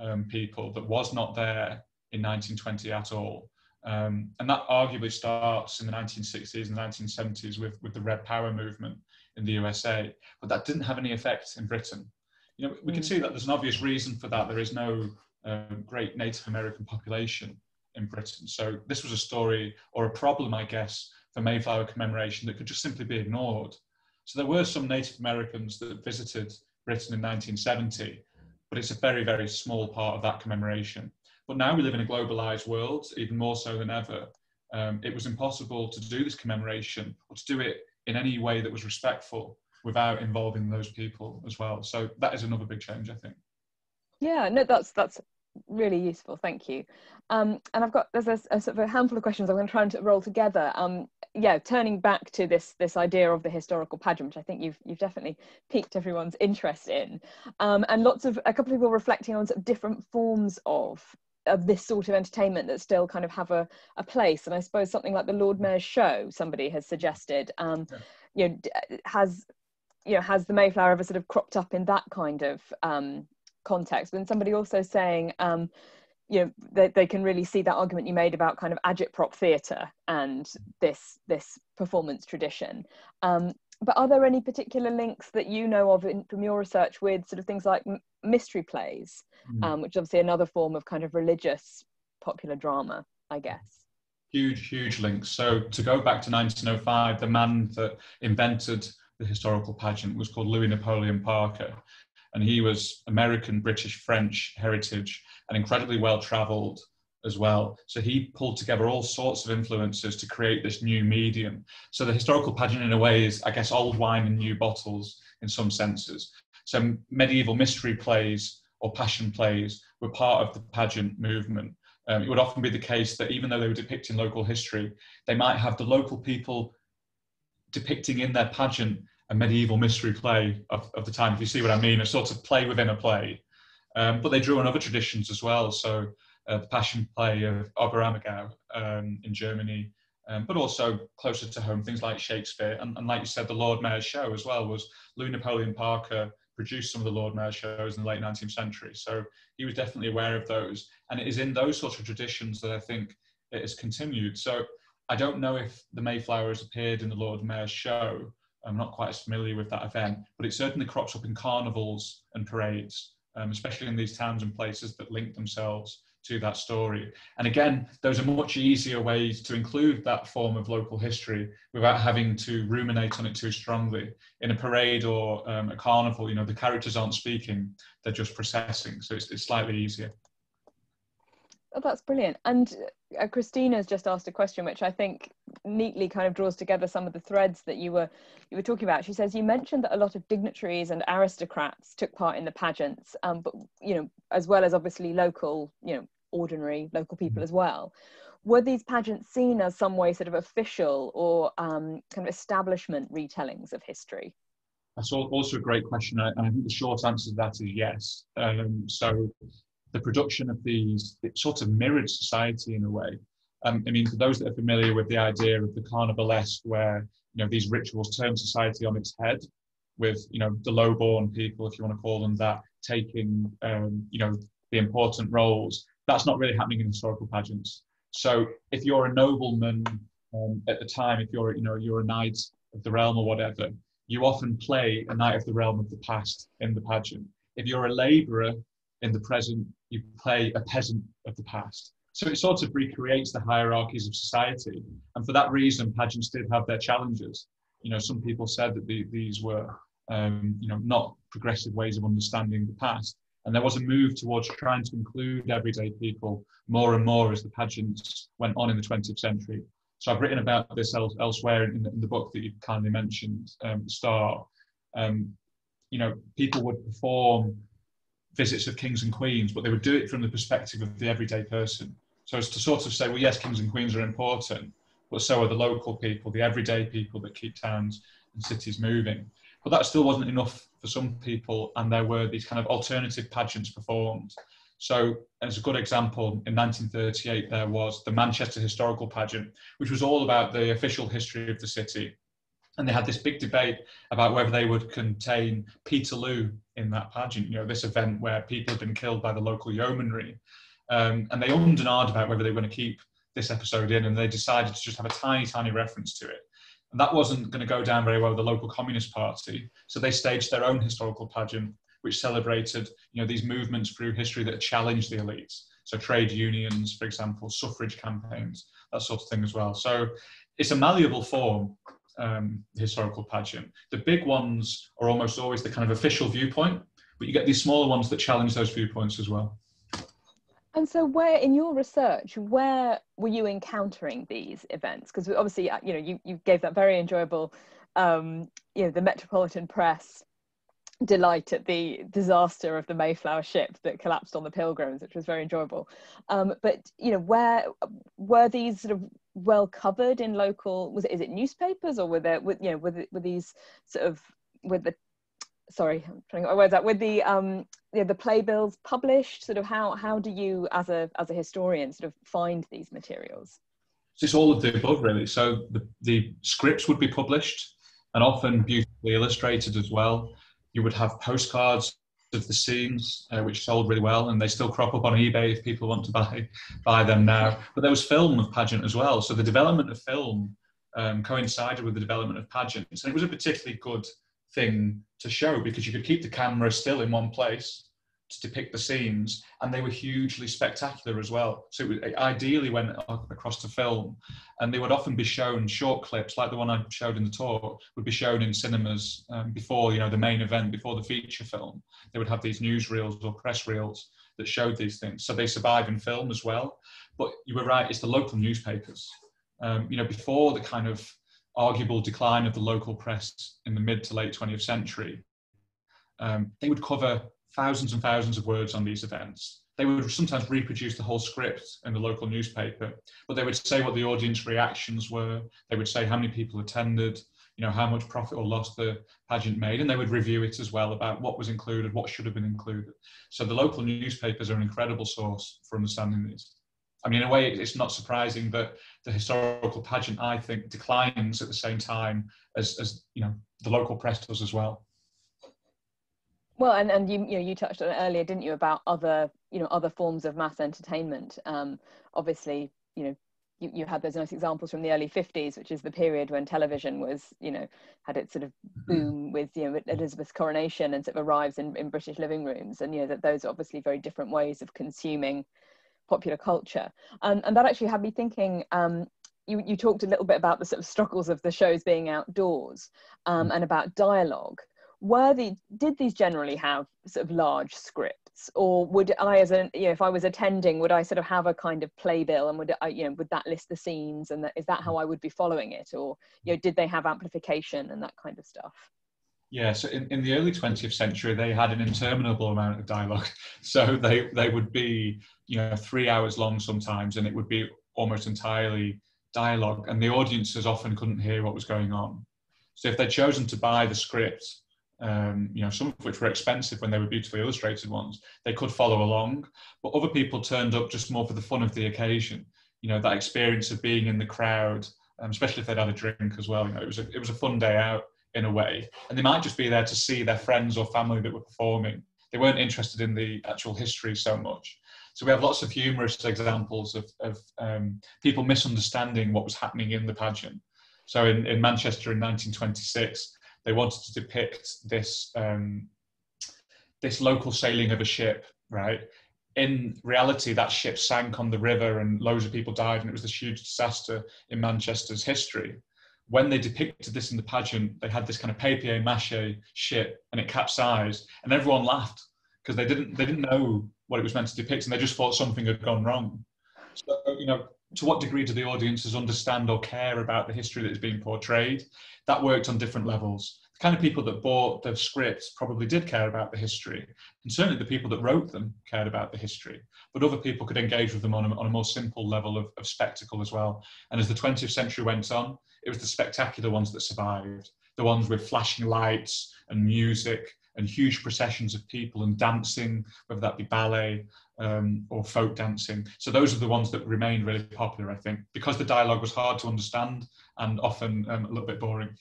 Speaker 2: um, people that was not there in 1920 at all. Um, and that arguably starts in the 1960s and 1970s with, with the Red Power movement in the USA, but that didn't have any effect in Britain. You know, we mm. can see that there's an obvious reason for that. There is no uh, great Native American population in Britain. So this was a story or a problem, I guess, for Mayflower commemoration that could just simply be ignored. So there were some Native Americans that visited Britain in 1970, but it's a very, very small part of that commemoration. But now we live in a globalized world, even more so than ever. Um, it was impossible to do this commemoration or to do it in any way that was respectful without involving those people as well. So that is another big change, I think.
Speaker 1: Yeah, no, that's that's really useful. Thank you. Um, and I've got there's a, a, sort of a handful of questions I'm going to try and roll together. Um, yeah, turning back to this this idea of the historical pageant, which I think you've you've definitely piqued everyone's interest in, um, and lots of a couple of people reflecting on sort of different forms of of this sort of entertainment that still kind of have a, a place. And i suppose something like the lord mayor's show somebody has suggested um, yeah. you know has you know has the mayflower ever sort of cropped up in that kind of um, context? And somebody also saying um, you know they, they can really see that argument you made about kind of agitprop theatre and this this performance tradition. Um, but are there any particular links that you know of in, from your research with sort of things like mystery plays, mm. um, which is obviously another form of kind of religious popular drama, I guess?
Speaker 2: Huge, huge links. So to go back to 1905, the man that invented the historical pageant was called Louis Napoleon Parker. And he was American, British, French heritage and incredibly well traveled as well. So he pulled together all sorts of influences to create this new medium. So the historical pageant, in a way, is, I guess, old wine in new bottles in some senses. So medieval mystery plays or passion plays were part of the pageant movement. Um, it would often be the case that even though they were depicting local history, they might have the local people depicting in their pageant a medieval mystery play of, of the time, if you see what I mean, a sort of play within a play. Um, but they drew on other traditions as well. So uh, the Passion Play of Oberammergau um, in Germany, um, but also closer to home, things like Shakespeare. And, and, like you said, the Lord Mayor's show as well was Lou Napoleon Parker produced some of the Lord Mayor shows in the late 19th century. So he was definitely aware of those. And it is in those sorts of traditions that I think it has continued. So I don't know if the Mayflower has appeared in the Lord Mayor's show. I'm not quite as familiar with that event, but it certainly crops up in carnivals and parades, um, especially in these towns and places that link themselves to that story. And again, those are much easier ways to include that form of local history without having to ruminate on it too strongly. In a parade or um, a carnival, you know, the characters aren't speaking, they're just processing. So it's, it's slightly easier.
Speaker 1: Oh, that's brilliant. And uh, Christina's just asked a question, which I think neatly kind of draws together some of the threads that you were you were talking about. She says you mentioned that a lot of dignitaries and aristocrats took part in the pageants, um, but you know, as well as obviously local, you know, ordinary local people mm-hmm. as well. Were these pageants seen as some way sort of official or um, kind of establishment retellings of history?
Speaker 2: That's also a great question, and I think the short answer to that is yes. Um, so the production of these it sort of mirrored society in a way. Um, I mean, for those that are familiar with the idea of the carnivalesque, where you know these rituals turn society on its head, with you know the low-born people, if you want to call them that, taking um, you know the important roles, that's not really happening in historical pageants. So if you're a nobleman um, at the time, if you're you know you're a knight of the realm or whatever, you often play a knight of the realm of the past in the pageant. If you're a labourer in the present, you play a peasant of the past. So it sort of recreates the hierarchies of society. And for that reason, pageants did have their challenges. You know, some people said that the, these were, um, you know, not progressive ways of understanding the past. And there was a move towards trying to include everyday people more and more as the pageants went on in the 20th century. So I've written about this else, elsewhere in the, in the, book that you kindly mentioned, um, Star. Um, you know, people would perform visits of kings and queens, but they would do it from the perspective of the everyday person. So as to sort of say, well, yes, kings and queens are important, but so are the local people, the everyday people that keep towns and cities moving. But that still wasn't enough for some people, and there were these kind of alternative pageants performed. So, as a good example, in 1938, there was the Manchester Historical Pageant, which was all about the official history of the city. And they had this big debate about whether they would contain Peterloo in that pageant, you know, this event where people had been killed by the local yeomanry. Um, and they ummed and ahed about whether they were going to keep this episode in, and they decided to just have a tiny, tiny reference to it. And that wasn't going to go down very well with the local Communist Party. So they staged their own historical pageant, which celebrated you know, these movements through history that challenged the elites. So trade unions, for example, suffrage campaigns, that sort of thing as well. So it's a malleable form, um, historical pageant. The big ones are almost always the kind of official viewpoint, but you get these smaller ones that challenge those viewpoints as well.
Speaker 1: And so, where in your research, where were you encountering these events? Because obviously, uh, you know, you, you gave that very enjoyable, um, you know, the Metropolitan Press delight at the disaster of the Mayflower ship that collapsed on the Pilgrims, which was very enjoyable. Um, but you know, where were these sort of well covered in local? Was it is it newspapers or were there, with, you know, were, were these sort of with the sorry, I'm trying to get my words out. With the um, yeah, the playbills published, sort of how how do you, as a as a historian, sort of find these materials?
Speaker 2: It's all of the above, really. So the the scripts would be published, and often beautifully illustrated as well. You would have postcards of the scenes, uh, which sold really well, and they still crop up on eBay if people want to buy buy them now. But there was film of pageant as well. So the development of film um, coincided with the development of pageants, and it was a particularly good thing to show because you could keep the camera still in one place to depict the scenes and they were hugely spectacular as well. So it ideally went across to film and they would often be shown short clips like the one i showed in the talk would be shown in cinemas um, before you know the main event before the feature film. They would have these newsreels or press reels that showed these things. So they survive in film as well. But you were right it's the local newspapers. Um, you know before the kind of arguable decline of the local press in the mid to late 20th century, um, they would cover thousands and thousands of words on these events. They would sometimes reproduce the whole script in the local newspaper, but they would say what the audience reactions were. They would say how many people attended. you know, how much profit or loss the pageant made, and they would review it as well about what was included, what should have been included. So the local newspapers are an incredible source for understanding this. I mean, in a way, it's not surprising that the historical pageant, I think, declines at the same time as, as you know, the local press does as well.
Speaker 1: Well, and, and you, you know, you touched on it earlier, didn't you, about other, you know, other forms of mass entertainment. Um, obviously, you know, you, you had those nice examples from the early 50s, which is the period when television was, you know, had its sort of mm-hmm. boom with, you know, Elizabeth's coronation and sort of arrives in, in British living rooms. And, you know, that those are obviously very different ways of consuming popular culture. Um, and that actually had me thinking, um, you, you talked a little bit about the sort of struggles of the shows being outdoors um, mm. and about dialogue. Were the, did these generally have sort of large scripts or would I as a, you know, if I was attending, would I sort of have a kind of playbill and would I, you know, would that list the scenes and that, is that how I would be following it? Or, you know, did they have amplification and that kind of stuff?
Speaker 2: Yeah, so in, in the early 20th century, they had an interminable amount of dialogue. So they, they would be, you know, three hours long sometimes, and it would be almost entirely dialogue, and the audiences often couldn't hear what was going on. So if they'd chosen to buy the script, um, you know, some of which were expensive when they were beautifully illustrated ones, they could follow along. But other people turned up just more for the fun of the occasion. You know, that experience of being in the crowd, um, especially if they'd had a drink as well. You know, it was a, it was a fun day out in a way. And they might just be there to see their friends or family that were performing. They weren't interested in the actual history so much. So we have lots of humorous examples of, of um, people misunderstanding what was happening in the pageant. So in, in Manchester in 1926, they wanted to depict this um, this local sailing of a ship, right? In reality, that ship sank on the river and loads of people died, and it was this huge disaster in Manchester's history when they depicted this in the pageant, they had this kind of papier mâché ship and it capsized, and everyone laughed because they didn't they didn't know what it was meant to depict, and they just thought something had gone wrong. So you know, to what degree do the audiences understand or care about the history that is being portrayed? That worked on different levels. The kind of people that bought the scripts probably did care about the history, and certainly the people that wrote them cared about the history. But other people could engage with them on a, on a more simple level of, of spectacle as well. And as the 20th century went on, it was the spectacular ones that survived, the ones with flashing lights and music and huge processions of people and dancing, whether that be ballet um, or folk dancing. So those are the ones that remained really popular, I think, because the dialogue was hard to understand and often um, a little bit boring.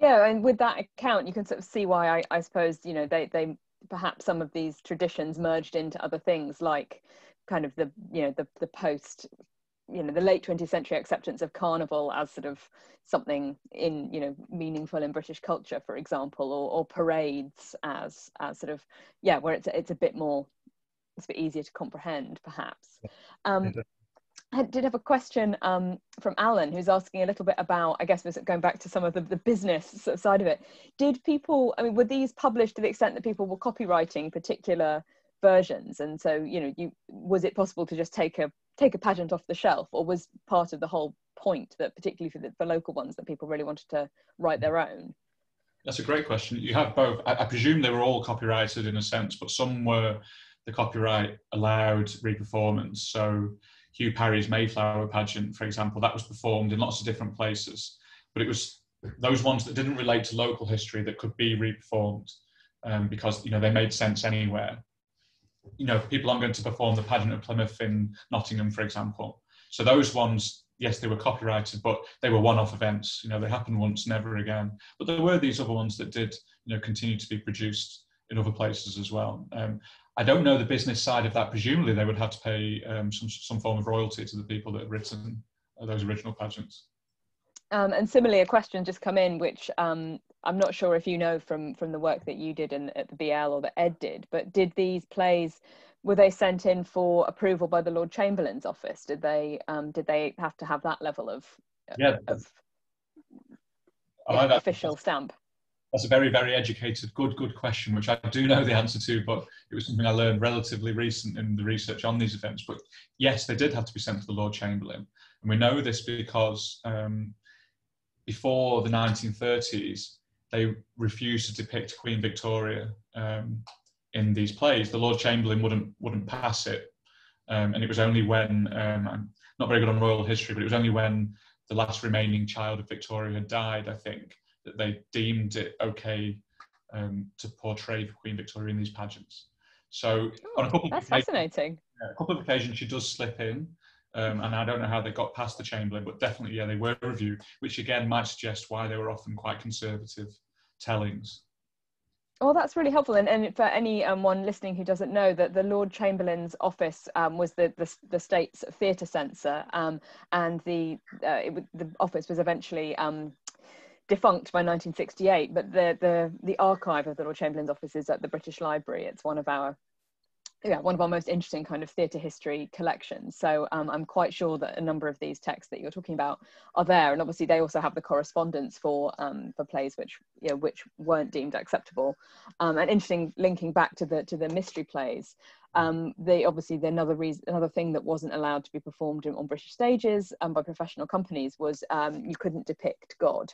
Speaker 1: Yeah, and with that account, you can sort of see why I, I suppose you know they they perhaps some of these traditions merged into other things like kind of the you know the the post you know the late 20th century acceptance of carnival as sort of something in you know meaningful in british culture for example or, or parades as as sort of yeah where it's it's a bit more it's a bit easier to comprehend perhaps um, I did have a question um, from Alan, who's asking a little bit about, I guess, going back to some of the, the business side of it. Did people, I mean, were these published to the extent that people were copyrighting particular versions? And so, you know, you was it possible to just take a take a pageant off the shelf, or was part of the whole point that, particularly for the for local ones, that people really wanted to write their own?
Speaker 2: That's a great question. You have both. I, I presume they were all copyrighted in a sense, but some were the copyright allowed reperformance. So Hugh Parry's Mayflower pageant, for example, that was performed in lots of different places, but it was those ones that didn't relate to local history that could be reperformed um, because you know they made sense anywhere you know, people aren't going to perform the pageant of Plymouth in Nottingham, for example. So those ones, yes, they were copyrighted, but they were one-off events. You know, they happened once, never again. But there were these other ones that did, you know, continue to be produced in other places as well. Um, I don't know the business side of that. Presumably, they would have to pay um, some some form of royalty to the people that had written those original pageants.
Speaker 1: Um, and similarly, a question just come in, which um, I'm not sure if you know from from the work that you did in, at the BL or that Ed did, but did these plays were they sent in for approval by the Lord Chamberlain's office? Did they um, did they have to have that level of
Speaker 2: yeah,
Speaker 1: of, yeah, like official stamp?
Speaker 2: That's a very very educated, good good question, which I do know the answer to, but it was something I learned relatively recent in the research on these events. But yes, they did have to be sent to the Lord Chamberlain, and we know this because. Um, before the 1930s, they refused to depict Queen Victoria um, in these plays. The Lord Chamberlain wouldn't wouldn't pass it, um, and it was only when um, I'm not very good on royal history, but it was only when the last remaining child of Victoria had died, I think, that they deemed it okay um, to portray Queen Victoria in these pageants. So
Speaker 1: oh, on a couple that's of fascinating.
Speaker 2: a couple of occasions, she does slip in, um, and I don't know how they got past the Chamberlain, but definitely, yeah, they were reviewed, which again might suggest why they were often quite conservative tellings.
Speaker 1: Well, that's really helpful. And, and for anyone um, listening who doesn't know, that the Lord Chamberlain's office um, was the, the, the state's theatre censor, um, and the uh, it, the office was eventually um, defunct by 1968. But the the the archive of the Lord Chamberlain's office is at the British Library. It's one of our yeah, one of our most interesting kind of theatre history collections. So um, I'm quite sure that a number of these texts that you're talking about are there, and obviously they also have the correspondence for um, for plays which you know, which weren't deemed acceptable. Um, and interesting linking back to the to the mystery plays um, they obviously the another reason another thing that wasn't allowed to be performed in, on British stages and by professional companies was um, you couldn't depict God,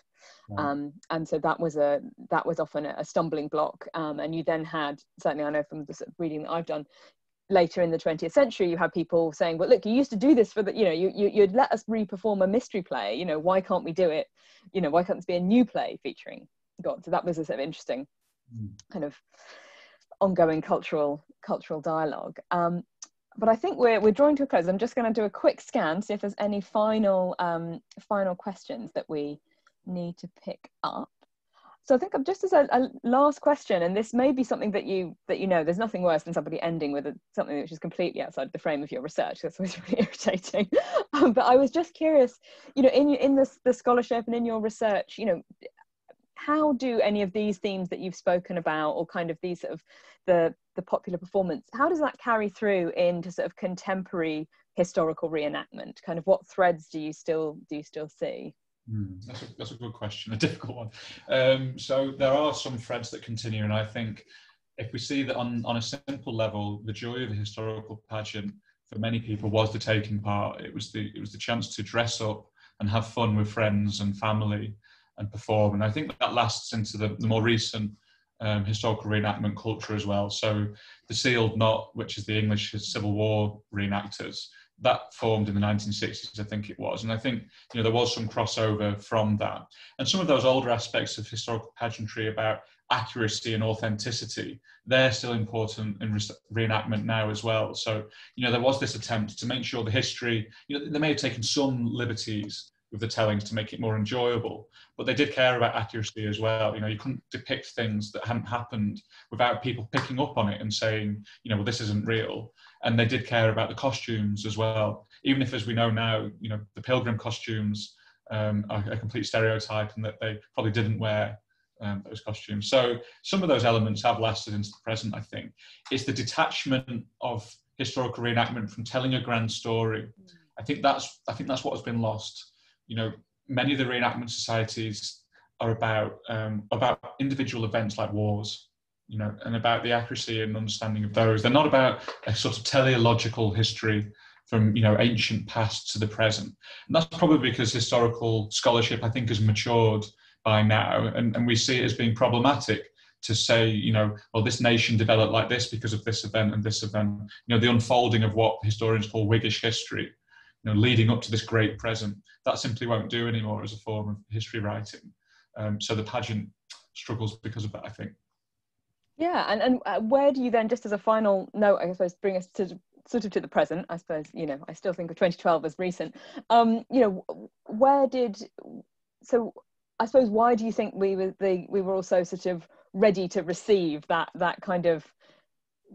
Speaker 1: um, and so that was a that was often a, stumbling block. Um, and you then had certainly I know from the reading that I've done later in the 20th century you had people saying well look you used to do this for the you know you, you you'd let us re-perform a mystery play. You know why can't we do it? You know why can't this be a new play featuring god? So that was a sort of interesting mm. kind of ongoing cultural cultural dialogue. Um, but I think we're, we're drawing to a close. I'm just going to do a quick scan, see if there's any final um, final questions that we need to pick up. So I think I'm just as a, a, last question, and this may be something that you that you know. There's nothing worse than somebody ending with a, something which is completely outside the frame of your research. That's always really irritating. Um, but I was just curious, you know, in in the the scholarship and in your research, you know, how do any of these themes that you've spoken about or kind of these sort of the the popular performance how does that carry through into sort of contemporary historical reenactment? Kind of what threads do you still do you still see?
Speaker 2: Mm, that's, a, that's a good question a difficult one. Um, so there are some threads that continue and i think if we see that on, on a simple level the joy of a historical pageant for many people was the taking part. It was the it was the chance to dress up and have fun with friends and family and perform. And I think that lasts into the, the more recent um, historical reenactment culture as well. So the Sealed Knot, which is the English Civil War reenactors, that formed in the 1960s, I think it was. And I think you know there was some crossover from that. And some of those older aspects of historical pageantry about accuracy and authenticity, they're still important in reenactment now as well. So, you know, there was this attempt to make sure the history, you know, they may have taken some liberties with the tellings to make it more enjoyable. But they did care about accuracy as well. You know, you couldn't depict things that hadn't happened without people picking up on it and saying, you know, well, this isn't real. And they did care about the costumes as well. Even if, as we know now, you know, the pilgrim costumes um, are a complete stereotype and that they probably didn't wear um, those costumes. So some of those elements have lasted into the present, I think. It's the detachment of historical reenactment from telling a grand story. I think that's I think that's what has been lost you know, many of the reenactment societies are about um, about individual events like wars, you know, and about the accuracy and understanding of those. They're not about a sort of teleological history from you know ancient past to the present. And that's probably because historical scholarship, I think, has matured by now, and, and we see it as being problematic to say, you know, well, this nation developed like this because of this event and this event. You know, the unfolding of what historians call Whiggish history you know, leading up to this great present. That simply won't do anymore as a form of history writing. Um, so the pageant struggles because of that, I think.
Speaker 1: Yeah, and and uh, where do you then, just as a final note, I suppose, bring us to sort of to the present? I suppose you know, I still think of 2012 as recent. Um, you know, where did so? I suppose why do you think we were the we were also sort of ready to receive that that kind of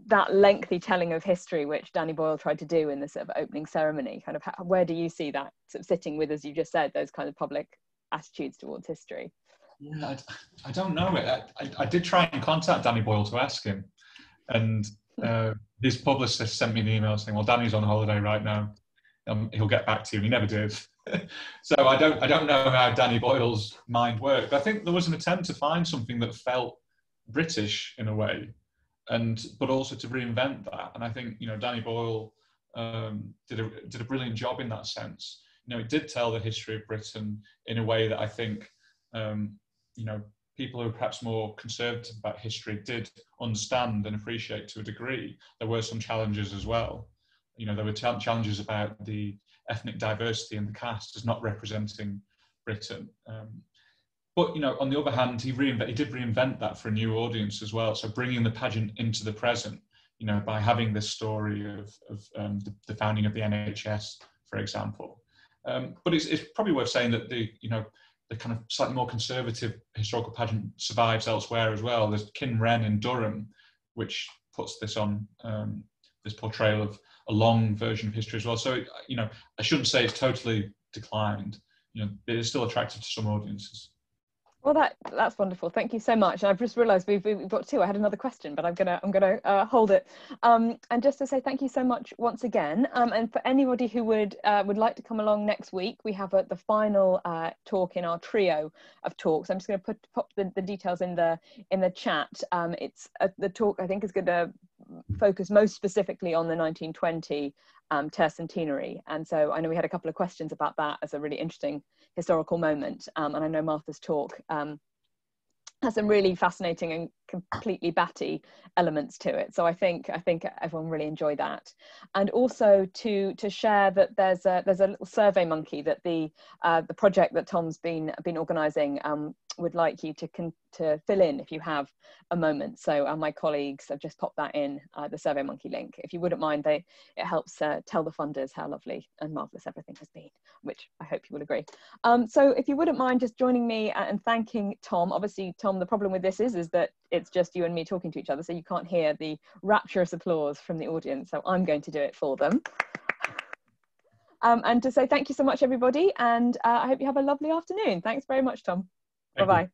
Speaker 1: that lengthy telling of history which Danny Boyle tried to do in the sort of opening ceremony kind of how, where do you see that sort of sitting with as you just said those kind of public attitudes towards history?
Speaker 2: Yeah I, I don't know. I, I, I, did try and contact Danny Boyle to ask him and uh, his publicist sent me an email saying well Danny's on holiday right now. Um, he'll get back to you. He never did. So I don't I don't know how Danny Boyle's mind worked. But I think there was an attempt to find something that felt British in a way and but also to reinvent that. And I think you know Danny Boyle um, did a did a brilliant job in that sense. You know, it did tell the history of Britain in a way that I think um, you know people who are perhaps more conservative about history did understand and appreciate to a degree. There were some challenges as well. You know, there were challenges about the ethnic diversity and the cast as not representing Britain. Um, but you know, on the other hand, he reinvent, he did reinvent that for a new audience as well. So bringing the pageant into the present, you know, by having this story of, of um, the, the, founding of the NHS, for example. Um, but it's, it's probably worth saying that the you know the kind of slightly more conservative historical pageant survives elsewhere as well. There's Kynren in Durham, which puts this on um, this portrayal of a long version of history as well. So you know, I shouldn't say it's totally declined. You know, it is still attractive to some audiences.
Speaker 1: Well, that that's wonderful. Thank you so much. I've just realised we've, we've got two. I had another question, but I'm gonna I'm gonna uh, hold it. Um, and just to say thank you so much once again. Um, and for anybody who would uh, would like to come along next week, we have the final uh, talk in our trio of talks. I'm just going to put pop the, the details in the in the chat. Um, it's uh, the talk I think is going to focus most specifically on the 1920 um, tercentenary. And so I know we had a couple of questions about that as a really interesting historical moment. Um, and I know Martha's talk um, has some really fascinating and completely batty elements to it. So I think I think everyone really enjoyed that, and also to to share that there's a there's a little survey monkey that the uh, the project that Tom's been been organising um, would like you to con- to fill in if you have a moment. So uh, my colleagues have just popped that in uh, the SurveyMonkey link. If you wouldn't mind, they it helps uh, tell the funders how lovely and marvelous everything has been, which I hope you will agree. Um, so if you wouldn't mind just joining me uh, and thanking Tom. Obviously, Tom, the problem with this is is that it's just you and me talking to each other, so you can't hear the rapturous applause from the audience. So I'm going to do it for them. Um, and to say thank you so much, everybody, and uh, I hope you have a lovely afternoon. Thanks very much, Tom. Bye bye.